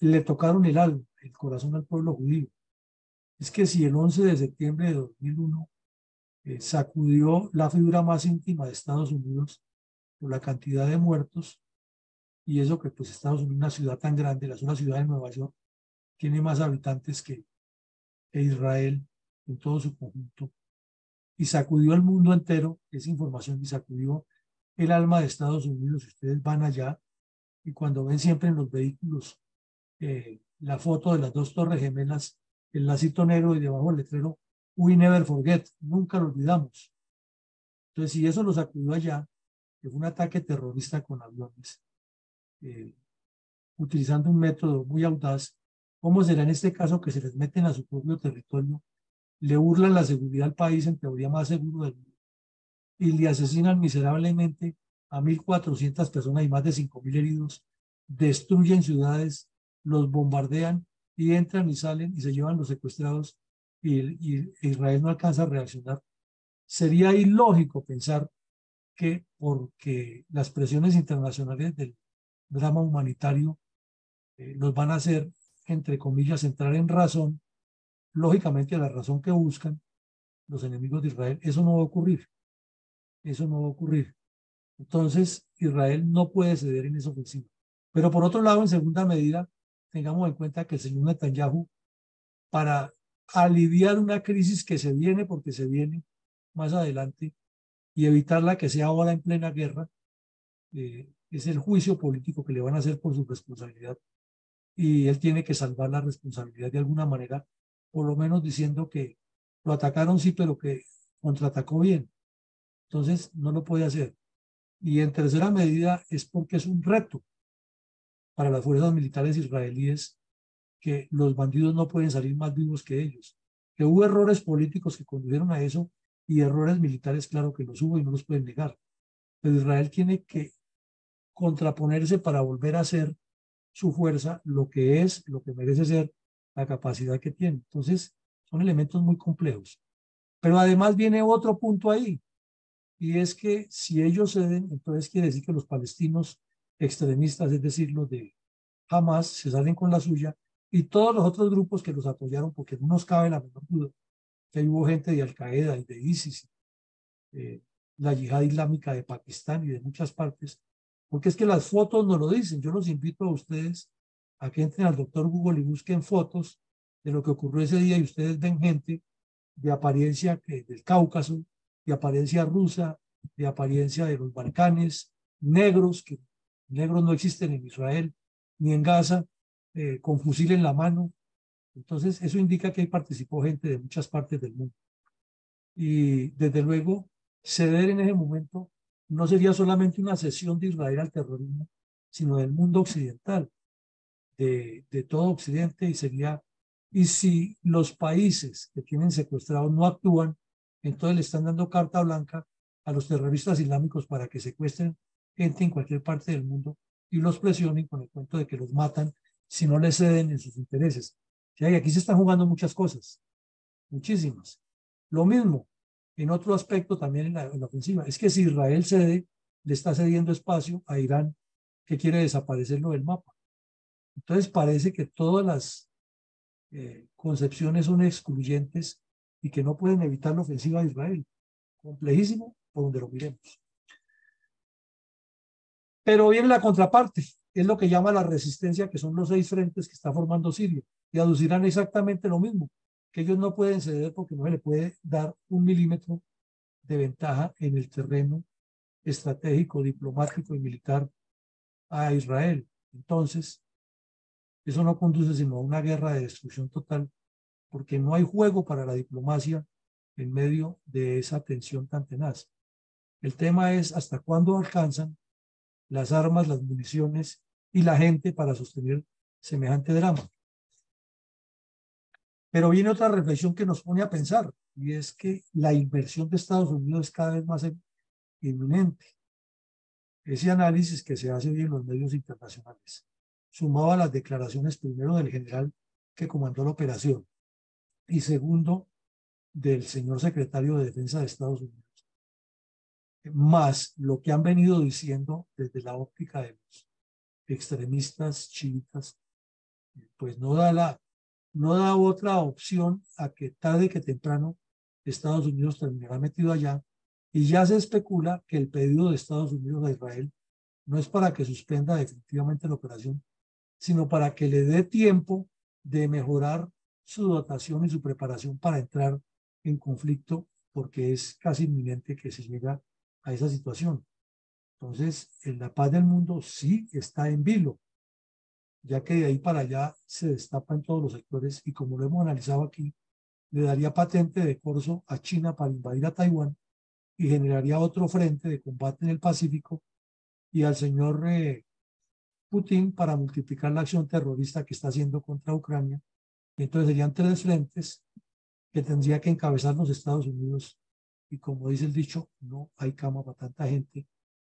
le tocaron el alma, el corazón al pueblo judío. Es que si el 11 de septiembre de 2001 eh, sacudió la figura más íntima de Estados Unidos por la cantidad de muertos, y eso que pues Estados Unidos, una ciudad tan grande, la una ciudad de Nueva York, tiene más habitantes que, Israel en todo su conjunto, y sacudió al mundo entero esa información y sacudió el alma de Estados Unidos. Ustedes van allá y cuando ven siempre en los vehículos eh, la foto de las dos torres gemelas, el lacito negro y debajo el letrero, We never forget, nunca lo olvidamos. Entonces, si eso lo sacudió allá, que un ataque terrorista con aviones, eh, utilizando un método muy audaz, ¿cómo será en este caso que se les meten a su propio territorio le burlan la seguridad al país en teoría más seguro del mundo y le asesinan miserablemente a 1.400 personas y más de 5.000 heridos, destruyen ciudades, los bombardean y entran y salen y se llevan los secuestrados y, Israel no alcanza a reaccionar. Sería ilógico pensar que porque las presiones internacionales del drama humanitario eh, los van a hacer, entre comillas, entrar en razón lógicamente a la razón que buscan los enemigos de Israel, eso no va a ocurrir. Eso no va a ocurrir. Entonces, Israel no puede ceder en esa ofensiva. Pero por otro lado, en segunda medida, tengamos en cuenta que el señor Netanyahu, para aliviar una crisis que se viene, porque se viene más adelante, y evitarla que sea ahora en plena guerra, eh, es el juicio político que le van a hacer por su responsabilidad. Y él tiene que salvar la responsabilidad de alguna manera por lo menos diciendo que lo atacaron sí, pero que contraatacó bien. Entonces, no lo puede hacer. Y en tercera medida es porque es un reto para las fuerzas militares israelíes que los bandidos no pueden salir más vivos que ellos. Que hubo errores políticos que condujeron a eso y errores militares, claro que los hubo y no los pueden negar. Pero Israel tiene que contraponerse para volver a ser su fuerza lo que es, lo que merece ser la capacidad que tiene. Entonces, son elementos muy complejos. Pero además viene otro punto ahí, y es que si ellos ceden, entonces quiere decir que los palestinos extremistas, es decir, los de Hamas, se salen con la suya, y todos los otros grupos que los apoyaron, porque no nos cabe la menor duda que hubo gente de Al-Qaeda y de ISIS, eh, la yihad islámica de Pakistán y de muchas partes, porque es que las fotos nos lo dicen. Yo los invito a ustedes a que entren al doctor Google y busquen fotos de lo que ocurrió ese día y ustedes ven gente de apariencia que, del Cáucaso, de apariencia rusa, de apariencia de los Balcanes, negros, que negros no existen en Israel ni en Gaza, eh, con fusil en la mano. Entonces, eso indica que ahí participó gente de muchas partes del mundo. Y desde luego, ceder en ese momento no sería solamente una cesión de Israel al terrorismo, sino del mundo occidental, de, de todo Occidente, y sería, y si los países que tienen secuestrados no actúan, entonces le están dando carta blanca a los terroristas islámicos para que secuestren gente en cualquier parte del mundo y los presionen con el cuento de que los matan si no les ceden en sus intereses. y aquí se están jugando muchas cosas, muchísimas. Lo mismo, en otro aspecto también en la, ofensiva, es que si Israel cede, le está cediendo espacio a Irán, que quiere desaparecerlo del mapa. Entonces parece que todas las eh, concepciones son excluyentes y que no pueden evitar la ofensiva de Israel. Complejísimo por donde lo miremos. Pero viene la contraparte, es lo que llama la resistencia, que son los seis frentes que está formando Siria, y aducirán exactamente lo mismo, que ellos no pueden ceder porque no se le puede dar un milímetro de ventaja en el terreno estratégico, diplomático y militar a Israel. Entonces, eso no conduce sino a una guerra de destrucción total, porque no hay juego para la diplomacia en medio de esa tensión tan tenaz. El tema es hasta cuándo alcanzan las armas, las municiones y la gente para sostener semejante drama. Pero viene otra reflexión que nos pone a pensar, y es que la inversión de Estados Unidos es cada vez más inminente. Ese análisis que se hace hoy en los medios internacionales, sumado a las declaraciones primero del general que comandó la operación y segundo del señor secretario de Defensa de Estados Unidos, más lo que han venido diciendo desde la óptica de los extremistas chiitas, pues no da, la, no da otra opción a que tarde que temprano Estados Unidos terminará metido allá y ya se especula que el pedido de Estados Unidos a Israel no es para que suspenda definitivamente la operación, sino para que le dé tiempo de mejorar su dotación y su preparación para entrar en conflicto, porque es casi inminente que se llega a esa situación. Entonces, en la paz del mundo sí está en vilo, ya que de ahí para allá se destapa en todos los sectores y como lo hemos analizado aquí, le daría patente de corso a China para invadir a Taiwán y generaría otro frente de combate en el Pacífico y al señor eh, Putin para multiplicar la acción terrorista que está haciendo contra Ucrania. Entonces serían tres frentes que tendría que encabezar los Estados Unidos y como dice el dicho, no hay cama para tanta gente,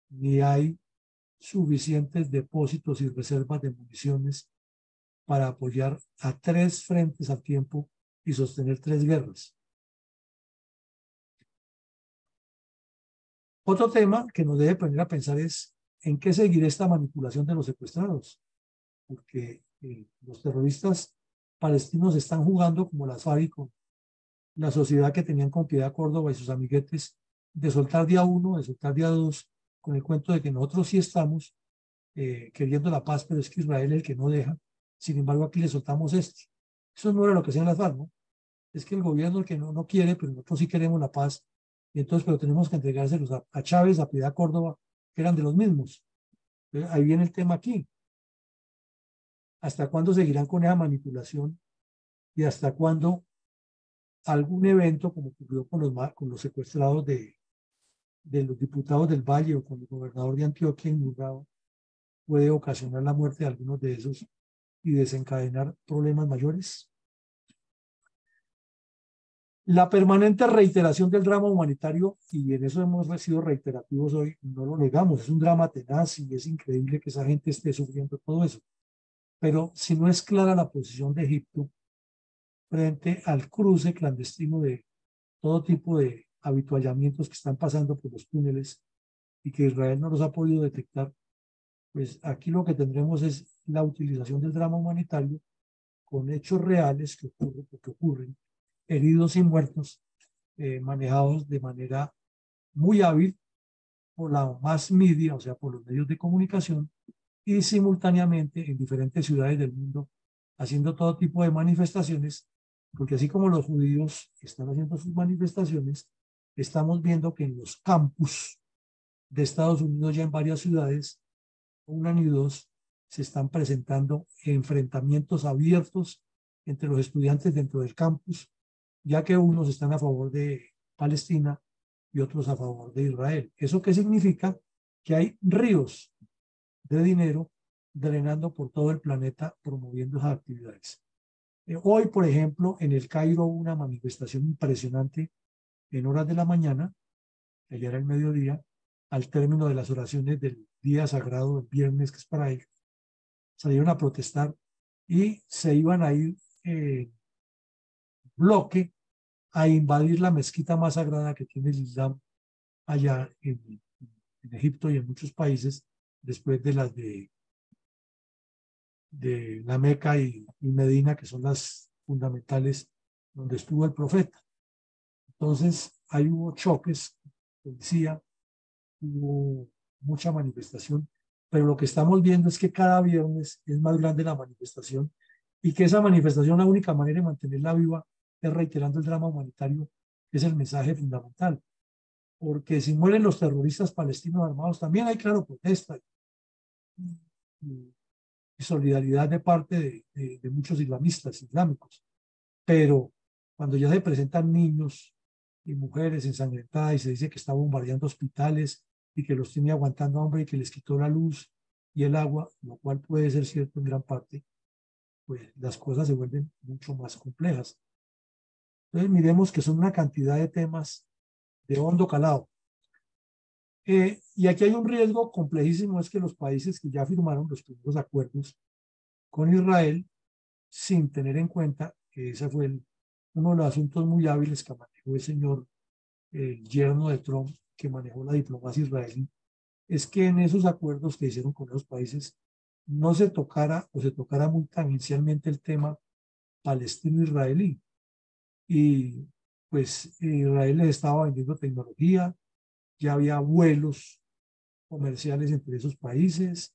ni hay suficientes depósitos y reservas de municiones para apoyar a tres frentes al tiempo y sostener tres guerras. Otro tema que nos debe poner a pensar es en qué seguir esta manipulación de los secuestrados, porque eh, los terroristas palestinos están jugando como las FARC con la sociedad que tenían con Piedad Córdoba y sus amiguetes de soltar día uno, de soltar día dos, con el cuento de que nosotros sí estamos eh, queriendo la paz, pero es que Israel es el que no deja. Sin embargo, aquí le soltamos este. Eso no era lo que hacían las FARC, ¿no? Es que el gobierno el que no, no quiere, pero nosotros sí queremos la paz. Y entonces, pero tenemos que entregárselos a, a Chávez, a Piedad Córdoba, que eran de los mismos. ahí viene el tema aquí. ¿Hasta cuándo seguirán con esa manipulación? ¿Y hasta cuándo algún evento, como ocurrió con los, secuestrados de, los diputados del Valle o con el gobernador de Antioquia en puede ocasionar la muerte de algunos de esos y desencadenar problemas mayores. La permanente reiteración del drama humanitario, y en eso hemos sido reiterativos hoy, no lo negamos, es un drama tenaz y es increíble que esa gente esté sufriendo todo eso. Pero si no es clara la posición de Egipto, frente al cruce clandestino de todo tipo de habituallamientos que están pasando por los túneles y que Israel no los ha podido detectar, pues aquí lo que tendremos es la utilización del drama humanitario con hechos reales que ocurren, heridos y muertos, eh, manejados de manera muy hábil por la más media, o sea, por los medios de comunicación, y simultáneamente en diferentes ciudades del mundo, haciendo todo tipo de manifestaciones porque así como los judíos están haciendo sus manifestaciones, estamos viendo que en los campus de Estados Unidos, ya en varias ciudades, un año y dos, se están presentando enfrentamientos abiertos entre los estudiantes dentro del campus, ya que unos están a favor de Palestina y otros a favor de Israel. ¿Eso qué significa? Que hay ríos de dinero drenando por todo el planeta promoviendo esas actividades. Eh, hoy, por ejemplo, en el Cairo hubo una manifestación impresionante en horas de la mañana, ayer era el mediodía, al término de las oraciones del día sagrado, el viernes, que es para ellos, salieron a protestar y se iban a ir bloque a invadir la mezquita más sagrada que tiene el Islam allá en, Egipto y en muchos países, después de las de, de la Meca y, Medina, que son las fundamentales donde estuvo el profeta. Entonces, ahí hubo choques, policía, hubo mucha manifestación, pero lo que estamos viendo es que cada viernes es más grande la manifestación y que esa manifestación, la única manera de mantenerla viva es reiterando el drama humanitario, es el mensaje fundamental. Porque si mueren los terroristas palestinos armados, también hay, claro, protesta y, solidaridad de parte de, de, muchos islamistas, islámicos. Pero cuando ya se presentan niños y mujeres ensangrentadas y se dice que está bombardeando hospitales y que los tiene aguantando hambre y que les quitó la luz y el agua, lo cual puede ser cierto en gran parte, pues las cosas se vuelven mucho más complejas. Entonces miremos que son una cantidad de temas de hondo calado. Eh, y aquí hay un riesgo complejísimo, es que los países que ya firmaron los primeros acuerdos con Israel, sin tener en cuenta que ese fue uno de los asuntos muy hábiles que manejó el señor, el yerno de Trump, que manejó la diplomacia israelí, es que en esos acuerdos que hicieron con los países no se tocara o se tocara muy tangencialmente el tema palestino-israelí, y pues Israel les estaba vendiendo tecnología, ya había vuelos comerciales entre esos países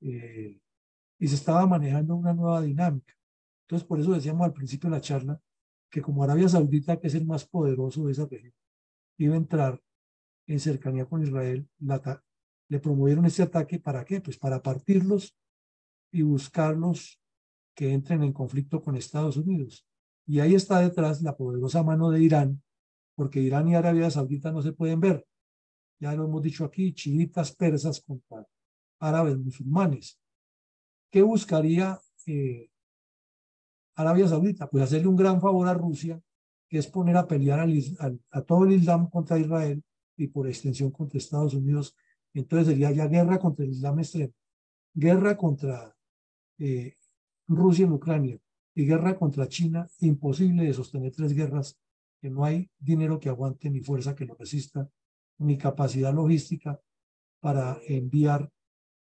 eh, y se estaba manejando una nueva dinámica. Entonces, por eso decíamos al principio de la charla que como Arabia Saudita, que es el más poderoso de esa región, iba a entrar en cercanía con Israel, le promovieron este ataque para qué? Pues para partirlos y buscarlos que entren en conflicto con Estados Unidos. Y ahí está detrás la poderosa mano de Irán, porque Irán y Arabia Saudita no se pueden ver. Ya lo hemos dicho aquí, chiitas persas contra árabes musulmanes. ¿Qué buscaría eh, Arabia Saudita? Pues hacerle un gran favor a Rusia, que es poner a pelear a todo el Islam contra Israel y por extensión contra Estados Unidos. Entonces sería ya guerra contra el Islam extremo, guerra contra eh, Rusia en Ucrania, y guerra contra China, imposible de sostener tres guerras, que no hay dinero que aguante, ni fuerza que lo resista, ni capacidad logística para enviar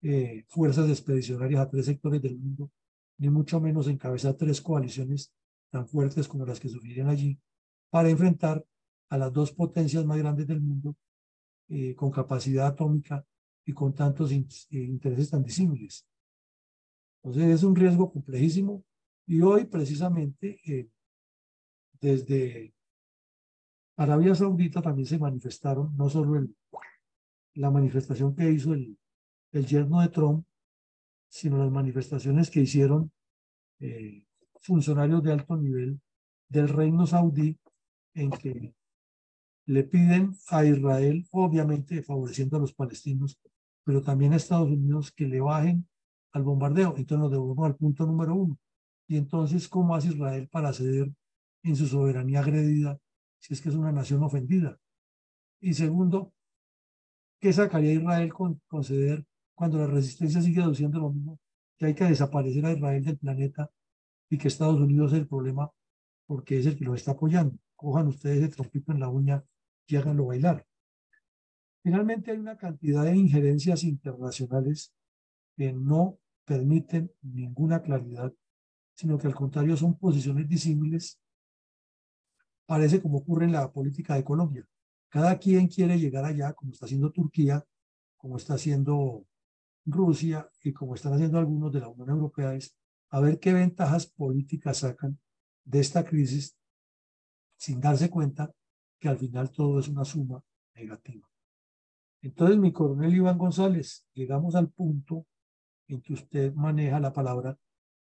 eh, fuerzas expedicionarias a tres sectores del mundo, ni mucho menos encabezar tres coaliciones tan fuertes como las que surgirían allí, para enfrentar a las dos potencias más grandes del mundo eh, con capacidad atómica y con tantos eh, intereses tan disímiles. Entonces es un riesgo complejísimo y hoy precisamente eh, desde Arabia Saudita también se manifestaron, no solo el, la manifestación que hizo el, el yerno de Trump, sino las manifestaciones que hicieron eh, funcionarios de alto nivel del reino saudí en que le piden a Israel, obviamente favoreciendo a los palestinos, pero también a Estados Unidos que le bajen al bombardeo. Entonces nos devolvemos al punto número uno. Y entonces, ¿cómo hace Israel para ceder en su soberanía agredida si es que es una nación ofendida? Y segundo, ¿qué sacaría Israel con, conceder cuando la resistencia sigue aduciendo lo mismo? Que hay que desaparecer a Israel del planeta y que Estados Unidos es el problema porque es el que lo está apoyando. Cojan ustedes el trompito en la uña y háganlo bailar. Finalmente hay una cantidad de injerencias internacionales que no permiten ninguna claridad sino que al contrario son posiciones disímiles. Parece como ocurre en la política de Colombia. Cada quien quiere llegar allá, como está haciendo Turquía, como está haciendo Rusia y como están haciendo algunos de la Unión Europea, es a ver qué ventajas políticas sacan de esta crisis sin darse cuenta que al final todo es una suma negativa. Entonces, mi coronel Iván González, llegamos al punto en que usted maneja la palabra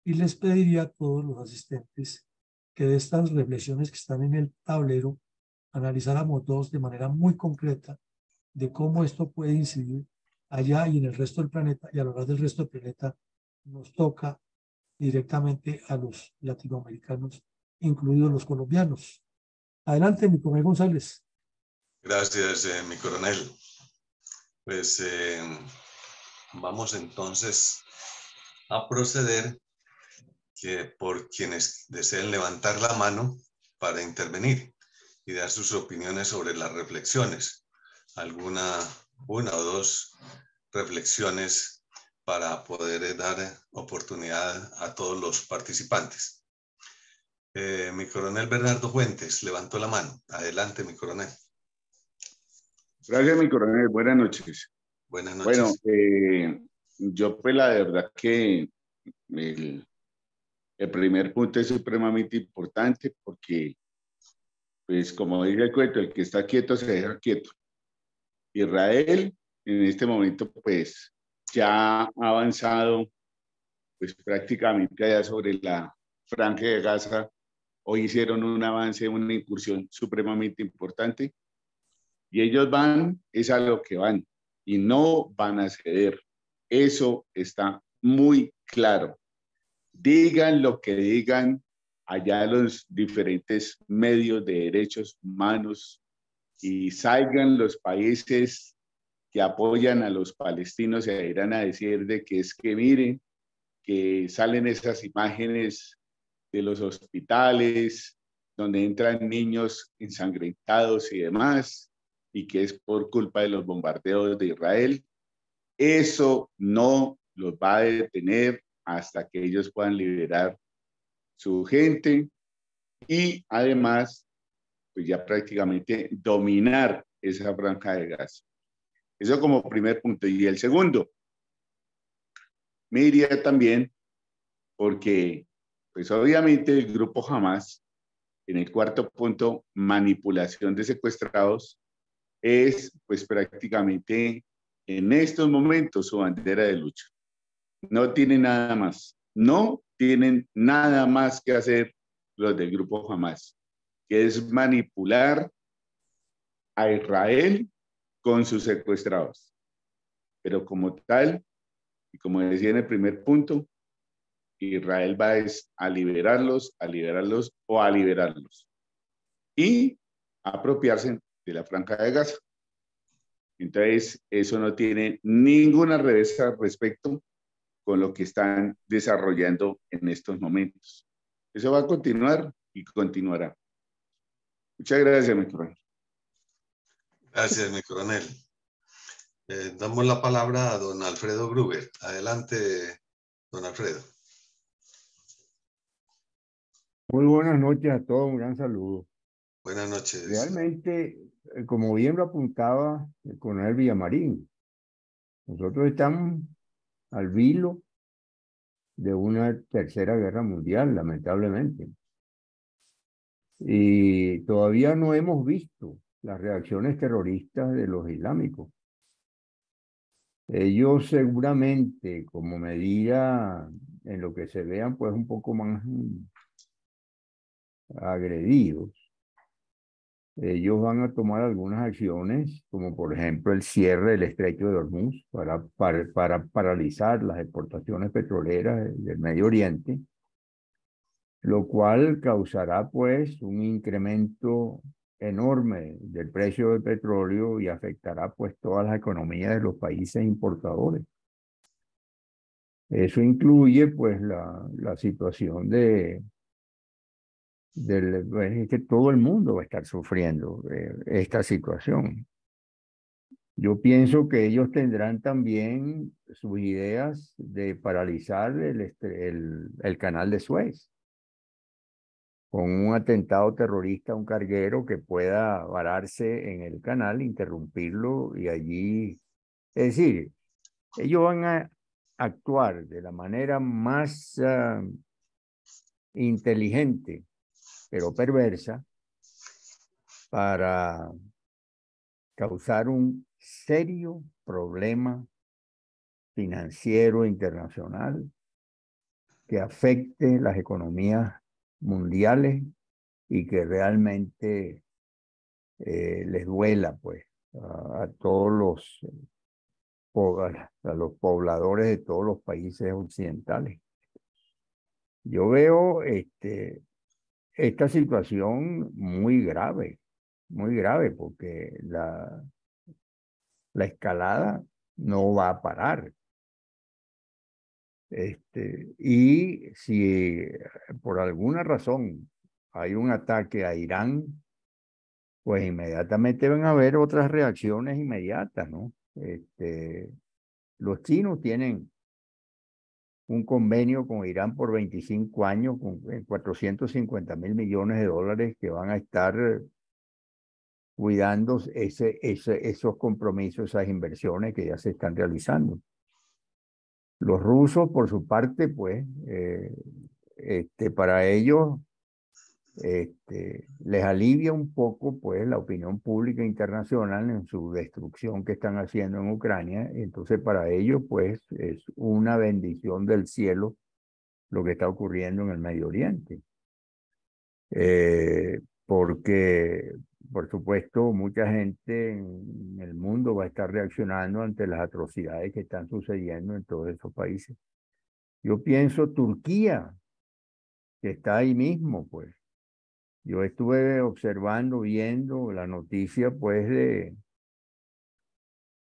y les pediría a todos los asistentes que de estas reflexiones que están en el tablero analizáramos dos de manera muy concreta de cómo esto puede incidir allá y en el resto del planeta y a lo largo del resto del planeta nos toca directamente a los latinoamericanos, incluidos los colombianos. Adelante, mi coronel González. Gracias, eh, mi coronel. Pues eh, vamos entonces a proceder que por quienes deseen levantar la mano para intervenir y dar sus opiniones sobre las reflexiones. Alguna, una o dos reflexiones para poder dar oportunidad a todos los participantes. Eh, mi coronel Bernardo Fuentes levantó la mano. Adelante, mi coronel. Gracias, mi coronel. Buenas noches. Buenas noches. Bueno, eh, yo pues la verdad que el, el primer punto es supremamente importante porque, pues como dice el cuento, el que está quieto se deja quieto. Israel en este momento pues ya ha avanzado pues prácticamente allá sobre la franja de Gaza. Hoy hicieron un avance, una incursión supremamente importante y ellos van, es a lo que van y no van a ceder. Eso está muy claro. Digan lo que digan allá los diferentes medios de derechos humanos y salgan los países que apoyan a los palestinos se irán a decir de que es que miren que salen esas imágenes de los hospitales donde entran niños ensangrentados y demás y que es por culpa de los bombardeos de Israel. Eso no los va a detener hasta que ellos puedan liberar su gente y además, pues ya prácticamente dominar esa franja de gas. Eso como primer punto. Y el segundo, me diría también, porque pues obviamente el grupo Hamas, en el cuarto punto, manipulación de secuestrados, es pues prácticamente en estos momentos su bandera de lucha. No tienen nada más. No tienen nada más que hacer los del grupo Hamas, que es manipular a Israel con sus secuestrados. Pero como tal, y como decía en el primer punto, Israel va a liberarlos, a liberarlos o a liberarlos. Y apropiarse de la franja de Gaza. Entonces, eso no tiene ninguna revés respecto con lo que están desarrollando en estos momentos. Eso va a continuar y continuará. Muchas gracias, mi coronel. Gracias, mi coronel. Eh, damos la palabra a don Alfredo Gruber. Adelante, don Alfredo. Muy buenas noches a todos, un gran saludo. Buenas noches. Realmente, eh, como bien lo apuntaba el coronel Villamarín, nosotros estamos al vilo de una tercera guerra mundial, lamentablemente. Y todavía no hemos visto las reacciones terroristas de los islámicos. Ellos seguramente, como medida en lo que se vean, pues un poco más agredidos, ellos van a tomar algunas acciones, como por ejemplo el cierre del estrecho de Hormuz para, para, para paralizar las exportaciones petroleras del Medio Oriente, lo cual causará pues un incremento enorme del precio del petróleo y afectará pues todas las economías de los países importadores. Eso incluye pues la situación de, del, pues, que todo el mundo va a estar sufriendo eh, esta situación. Yo pienso que ellos tendrán también sus ideas de paralizar el, el, canal de Suez con un atentado terrorista un carguero que pueda vararse en el canal, interrumpirlo y allí, es decir, ellos van a actuar de la manera más ah, inteligente pero perversa, para causar un serio problema financiero internacional que afecte las economías mundiales y que realmente eh, les duela, pues, a, todos los, a los pobladores de todos los países occidentales. Yo veo este, esta situación muy grave, muy grave, porque la, la escalada no va a parar. Este, y si por alguna razón hay un ataque a Irán, pues inmediatamente van a haber otras reacciones inmediatas, ¿no? Este, los chinos tienen un convenio con Irán por 25 años con 450 eh, mil millones de dólares que van a estar cuidando ese, ese, esos compromisos, esas inversiones que ya se están realizando. Los rusos, por su parte, pues, eh, este, para ellos este, les alivia un poco pues la opinión pública internacional en su destrucción que están haciendo en Ucrania. Entonces para ellos pues es una bendición del cielo lo que está ocurriendo en el Medio Oriente. Eh, porque por supuesto mucha gente en el mundo va a estar reaccionando ante las atrocidades que están sucediendo en todos esos países. Yo pienso Turquía, que está ahí mismo, pues yo estuve observando, viendo la noticia, pues, de,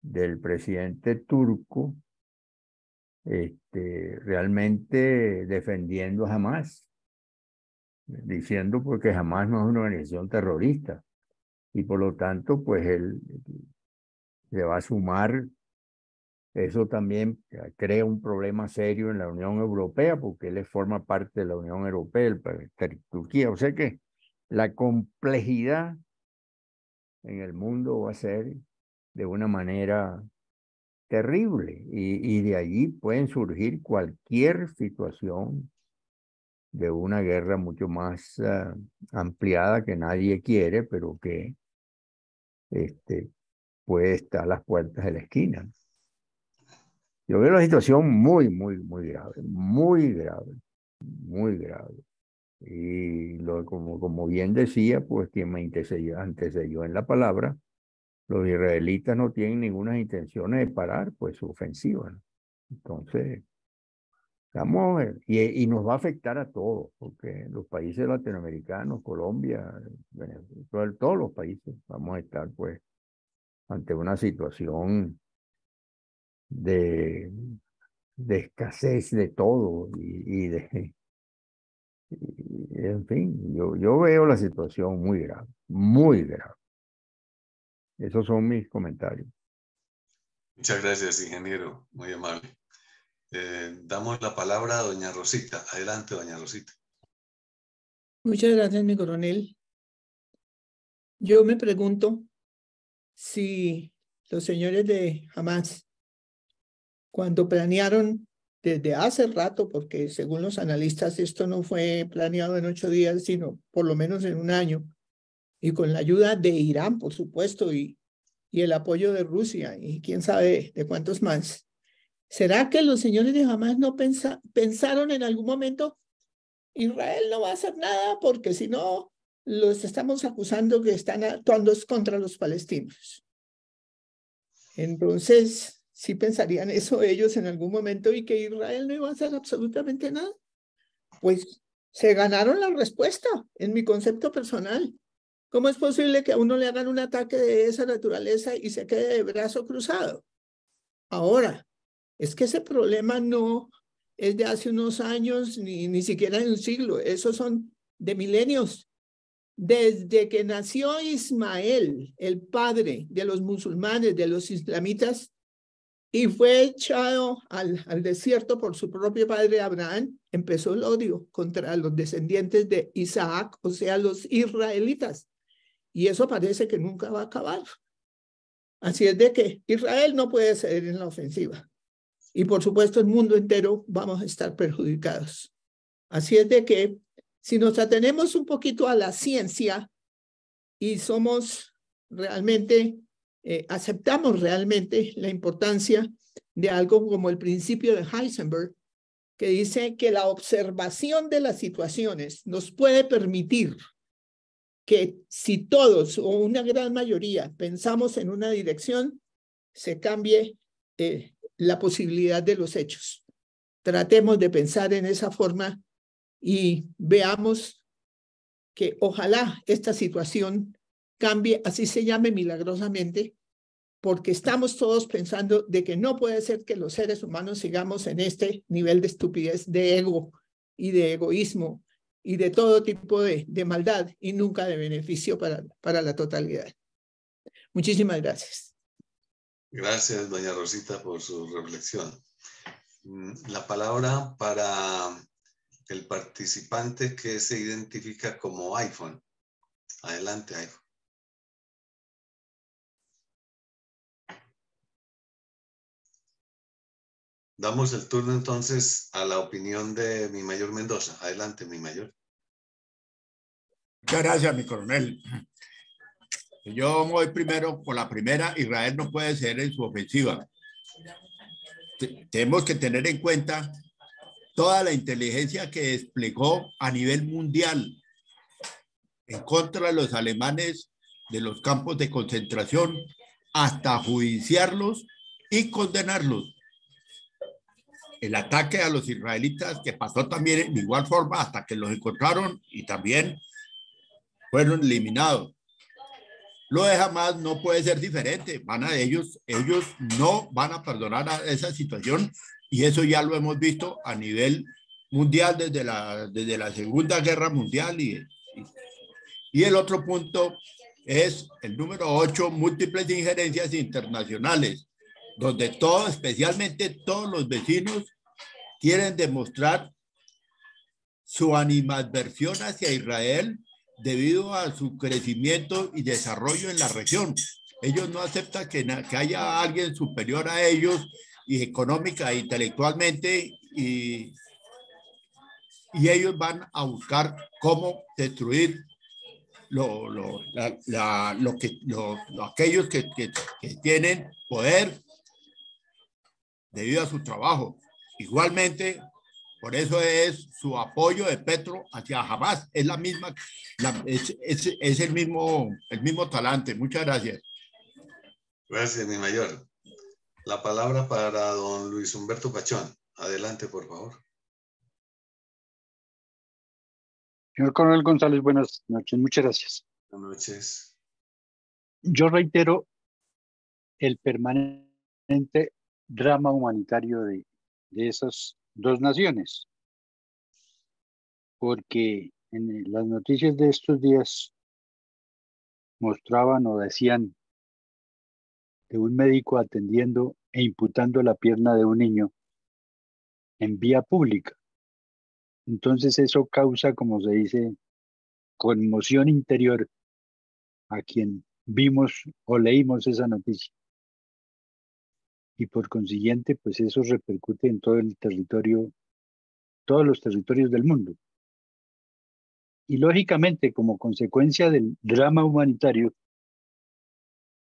del presidente turco, este, realmente defendiendo a Hamas, diciendo porque pues, Hamas no es una organización terrorista y por lo tanto, pues él le va a sumar. Eso también crea un problema serio en la Unión Europea porque él forma parte de la Unión Europea, el, Turquía. O sea que la complejidad en el mundo va a ser de una manera terrible y, de allí pueden surgir cualquier situación de una guerra mucho más ah, ampliada que nadie quiere, pero que este, puede estar a las puertas de la esquina. Yo veo la situación muy, muy, muy grave, muy grave, muy grave. Y lo, como, como bien decía, pues quien me antecedió, en la palabra, los israelitas no tienen ninguna intención de parar pues su ofensiva. Entonces, estamos, y, y, nos va a afectar a todos, porque los países latinoamericanos, Colombia, todos los países, vamos a estar pues ante una situación de, de escasez de todo y, y de, en fin, yo, yo veo la situación muy grave, muy grave. Esos son mis comentarios. Muchas gracias, ingeniero, muy amable. Eh, damos la palabra a doña Rosita. Adelante, doña Rosita. Muchas gracias, mi coronel. Yo me pregunto si los señores de Hamas, cuando planearon desde hace rato, porque según los analistas esto no fue planeado en ocho días, sino por lo menos en un año, y con la ayuda de Irán, por supuesto, y, y el apoyo de Rusia, y quién sabe de cuántos más. ¿Será que los señores de Hamas no pensaron en algún momento, Israel no va a hacer nada porque si no, los estamos acusando que están actuando contra los palestinos? Entonces, si pensarían eso ellos en algún momento y que Israel no iba a hacer absolutamente nada. Pues se ganaron la respuesta en mi concepto personal. ¿Cómo es posible que a uno le hagan un ataque de esa naturaleza y se quede de brazo cruzado? Ahora, es que ese problema no es de hace unos años ni, ni siquiera de un siglo, esos son de milenios. Desde que nació Ismael, el padre de los musulmanes, de los islamitas, y fue echado al, desierto por su propio padre Abraham, empezó el odio contra los descendientes de Isaac, o sea, los israelitas. Y eso parece que nunca va a acabar. Así es de que Israel no puede ceder en la ofensiva. Y por supuesto, el mundo entero vamos a estar perjudicados. Así es de que si nos atenemos un poquito a la ciencia y somos realmente eh, aceptamos realmente la importancia de algo como el principio de Heisenberg, que dice que la observación de las situaciones nos puede permitir que si todos o una gran mayoría pensamos en una dirección, se cambie eh, la posibilidad de los hechos. Tratemos de pensar en esa forma y veamos que ojalá esta situación cambie, así se llame milagrosamente, porque estamos todos pensando de que no puede ser que los seres humanos sigamos en este nivel de estupidez, de ego y de egoísmo y de todo tipo de, de maldad y nunca de beneficio para, para la totalidad. Muchísimas gracias. Gracias, doña Rosita, por su reflexión. Mm, la palabra para el participante que se identifica como iPhone. Adelante, iPhone. Damos el turno entonces a la opinión de mi mayor Mendoza. Adelante, mi mayor. Muchas gracias, mi coronel. Yo voy primero por la primera. Israel no puede ser en su ofensiva. Tenemos que tener en cuenta toda la inteligencia que desplegó a nivel mundial en contra de los alemanes de los campos de concentración hasta judiciarlos y condenarlos. El ataque a los israelitas que pasó también de igual forma hasta que los encontraron y también fueron eliminados. Lo de Hamas no puede ser diferente. Van a ellos, ellos no van a perdonar a esa situación y eso ya lo hemos visto a nivel mundial desde la, desde la Segunda Guerra Mundial. Y, y el otro punto es el número 8, múltiples injerencias internacionales, donde todos, especialmente todos los vecinos, quieren demostrar su animadversión hacia Israel debido a su crecimiento y desarrollo en la región. Ellos no aceptan que, que haya alguien superior a ellos y económica e intelectualmente y, y ellos van a buscar cómo destruir lo, lo, la, lo lo, aquellos que, que, que, tienen poder debido a su trabajo. Igualmente, por eso es su apoyo de Petro hacia Hamas. Es la misma, la, es, es, es, el, mismo, el mismo talante. Muchas gracias. Gracias, mi mayor. La palabra para don Luis Humberto Pachón. Adelante, por favor. Señor Coronel González, buenas noches. Muchas gracias. Buenas noches. Yo reitero el permanente drama humanitario de, de esas dos naciones, porque en las noticias de estos días mostraban o decían de un médico atendiendo e imputando la pierna de un niño en vía pública. Entonces eso causa, como se dice, conmoción interior a quien vimos o leímos esa noticia. Y por consiguiente, pues eso repercute en todo el territorio, todos los territorios del mundo. Y lógicamente, como consecuencia del drama humanitario,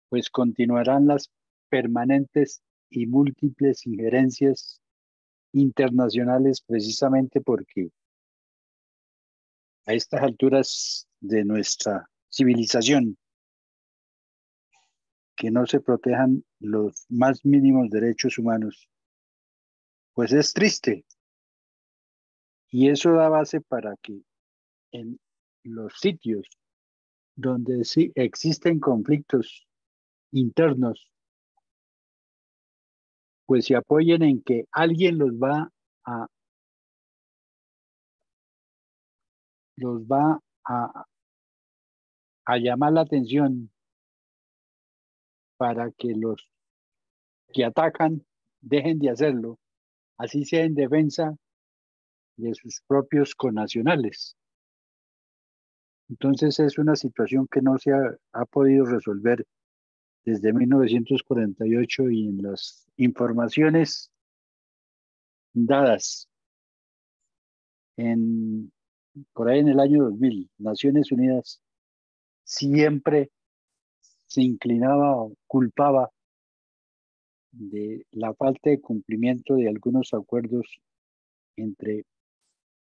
pues continuarán las permanentes y múltiples injerencias internacionales precisamente porque a estas alturas de nuestra civilización que no se protejan los más mínimos derechos humanos, pues es triste. Y eso da base para que en los sitios donde sí existen conflictos internos, pues se apoyen en que alguien los va a los va a, a llamar la atención para que los que atacan dejen de hacerlo, así sea en defensa de sus propios connacionales. Entonces es una situación que no se ha, ha podido resolver desde 1948 y en las informaciones dadas en, por ahí en el año 2000, Naciones Unidas siempre se inclinaba o culpaba de la falta de cumplimiento de algunos acuerdos entre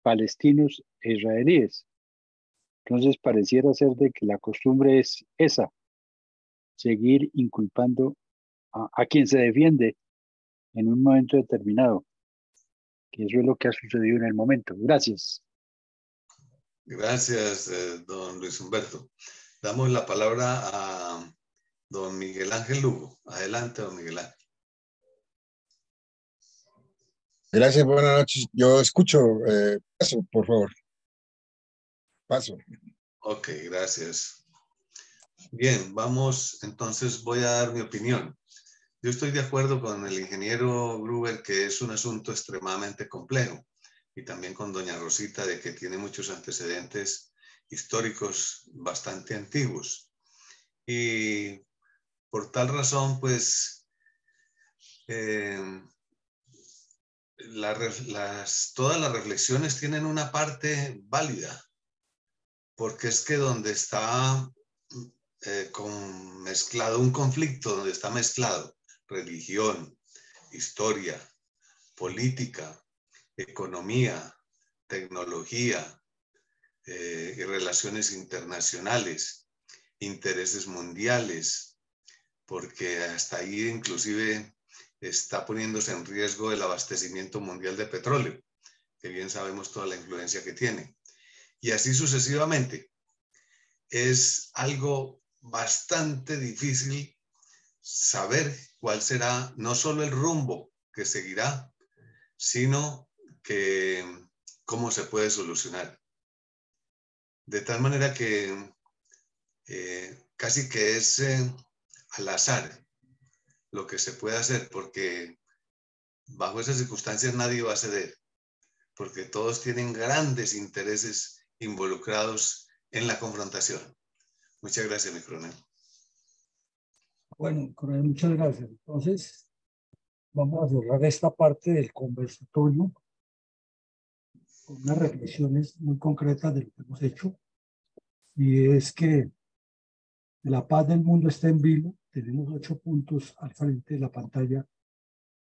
palestinos e israelíes. Entonces pareciera ser de que la costumbre es esa, seguir inculpando a, quien se defiende en un momento determinado, que eso es lo que ha sucedido en el momento. Gracias. Gracias, eh, don Luis Humberto. Damos la palabra a don Miguel Ángel Lugo. Adelante, don Miguel Ángel. Gracias, buenas noches. Yo escucho. eh, paso, por favor. Paso. Ok, gracias. Bien, vamos, entonces voy a dar mi opinión. Yo estoy de acuerdo con el ingeniero Gruber que es un asunto extremadamente complejo y también con doña Rosita de que tiene muchos antecedentes históricos bastante antiguos. Y por tal razón, pues, eh, todas las reflexiones tienen una parte válida, porque es que donde está eh, con mezclado un conflicto, donde está mezclado religión, historia, política, economía, tecnología eh, y relaciones internacionales, intereses mundiales, porque hasta ahí inclusive está poniéndose en riesgo el abastecimiento mundial de petróleo, que bien sabemos toda la influencia que tiene. Y así sucesivamente. Es algo bastante difícil saber cuál será no solo el rumbo que seguirá, sino que cómo se puede solucionar. De tal manera que eh, casi que es eh, al azar lo que se puede hacer, porque bajo esas circunstancias nadie va a ceder, porque todos tienen grandes intereses involucrados en la confrontación. Muchas gracias, mi coronel. Bueno, coronel, muchas gracias. Entonces, vamos a cerrar esta parte del conversatorio con unas reflexiones muy concretas de lo que hemos hecho. Y es que la paz del mundo está en vilo. Tenemos ocho puntos al frente de la pantalla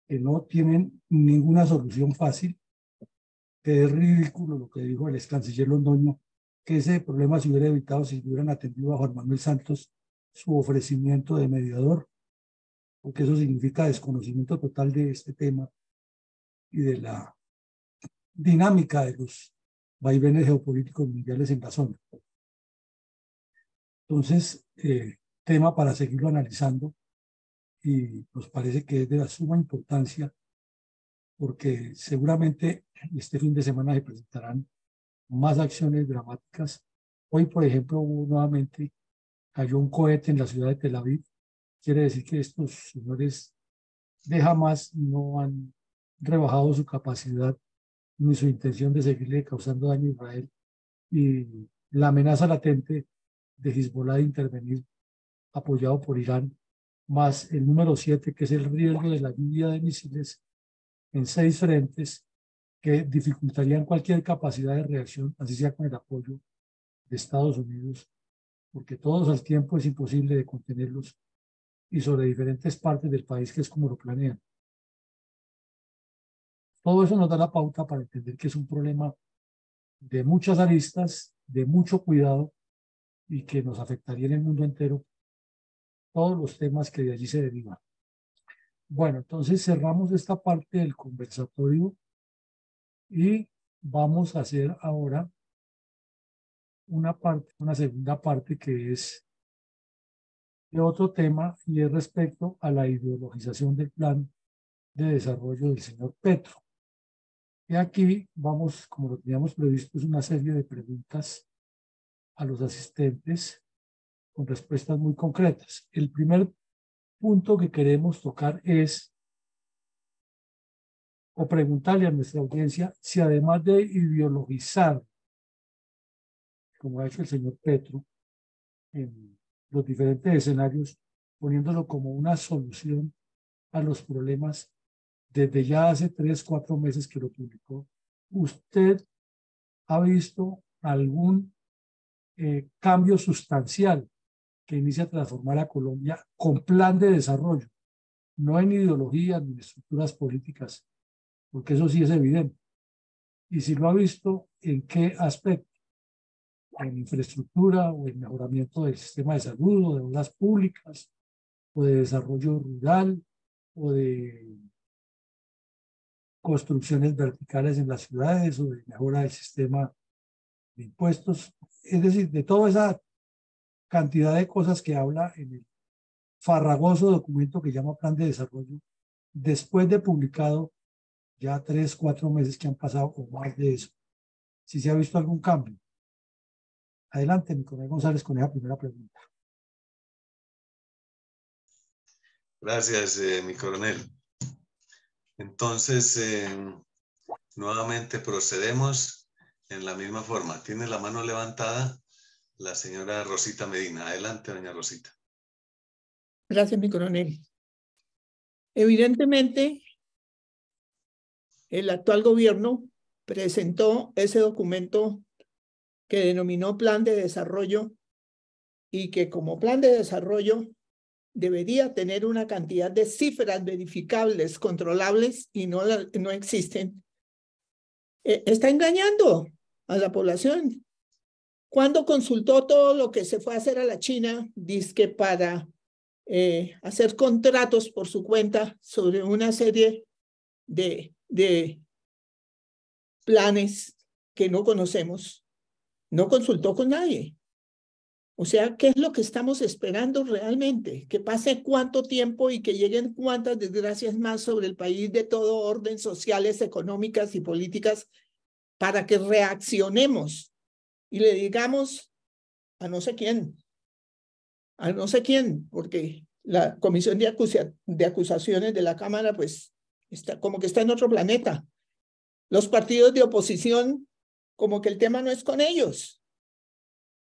que no tienen ninguna solución fácil. Que es ridículo lo que dijo el ex canciller Londoño, que ese problema se hubiera evitado si hubieran atendido a Juan Manuel Santos su ofrecimiento de mediador, porque eso significa desconocimiento total de este tema y de la dinámica de los vaivenes geopolíticos mundiales en la zona. Entonces, eh, tema para seguirlo analizando y nos parece que es de la suma importancia porque seguramente este fin de semana se presentarán más acciones dramáticas. Hoy, por ejemplo, nuevamente cayó un cohete en la ciudad de Tel Aviv. Quiere decir que estos señores de Hamas no han rebajado su capacidad ni su intención de seguirle causando daño a Israel. Y la amenaza latente de Hezbollah de intervenir, apoyado por Irán, más el número siete, que es el riesgo de la lluvia de misiles en seis frentes que dificultarían cualquier capacidad de reacción, así sea con el apoyo de Estados Unidos porque todos al tiempo es imposible de contenerlos y sobre diferentes partes del país que es como lo planean. Todo eso nos da la pauta para entender que es un problema de muchas aristas, de mucho cuidado y que nos afectaría en el mundo entero todos los temas que de allí se derivan. Bueno, entonces cerramos esta parte del conversatorio y vamos a hacer ahora una parte, una segunda parte que es de otro tema y es respecto a la ideologización del plan de desarrollo del señor Petro. Y aquí vamos, como lo teníamos previsto, es una serie de preguntas a los asistentes con respuestas muy concretas. El primer punto que queremos tocar es o preguntarle a nuestra audiencia si además de ideologizar como ha hecho el señor Petro, en los diferentes escenarios, poniéndolo como una solución a los problemas desde ya hace tres, cuatro meses que lo publicó. ¿Usted ha visto algún eh, cambio sustancial que inicia a transformar a Colombia con plan de desarrollo? No en ideología ni en estructuras políticas, porque eso sí es evidente. Y si lo ha visto, ¿en qué aspecto? en infraestructura o en mejoramiento del sistema de salud o de obras públicas o de desarrollo rural o de construcciones verticales en las ciudades o de mejora del sistema de impuestos, es decir, de toda esa cantidad de cosas que habla en el farragoso documento que llama Plan de Desarrollo, después de publicado ya tres, cuatro meses que han pasado o más de eso. Si se ha visto algún cambio. Adelante, Nicolás González, con esa primera pregunta. Gracias, eh, mi coronel. Entonces, eh, nuevamente procedemos en la misma forma. Tiene la mano levantada la señora Rosita Medina. Adelante, doña Rosita. Gracias, mi coronel. Evidentemente, el actual gobierno presentó ese documento que denominó Plan de Desarrollo y que como plan de desarrollo debería tener una cantidad de cifras verificables, controlables, y no, no existen, eh, está engañando a la población. Cuando consultó todo lo que se fue a hacer a la China, dice que para eh, hacer contratos por su cuenta sobre una serie de, de planes que no conocemos, no consultó con nadie. O sea, ¿qué es lo que estamos esperando realmente? Que pase cuánto tiempo y que lleguen cuántas desgracias más sobre el país de todo orden, sociales, económicas y políticas, para que reaccionemos y le digamos a no sé quién, a no sé quién, porque la comisión de, de acusaciones de la Cámara, pues, está como que está en otro planeta. Los partidos de oposición, como que el tema no es con ellos.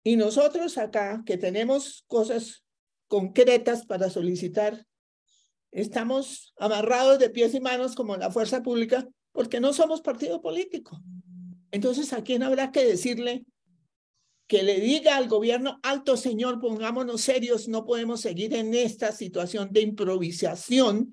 Y nosotros acá, que tenemos cosas concretas para solicitar, estamos amarrados de pies y manos como la fuerza pública porque no somos partido político. Entonces, ¿a quién habrá que decirle que le diga al gobierno, alto señor, pongámonos serios, no podemos seguir en esta situación de improvisación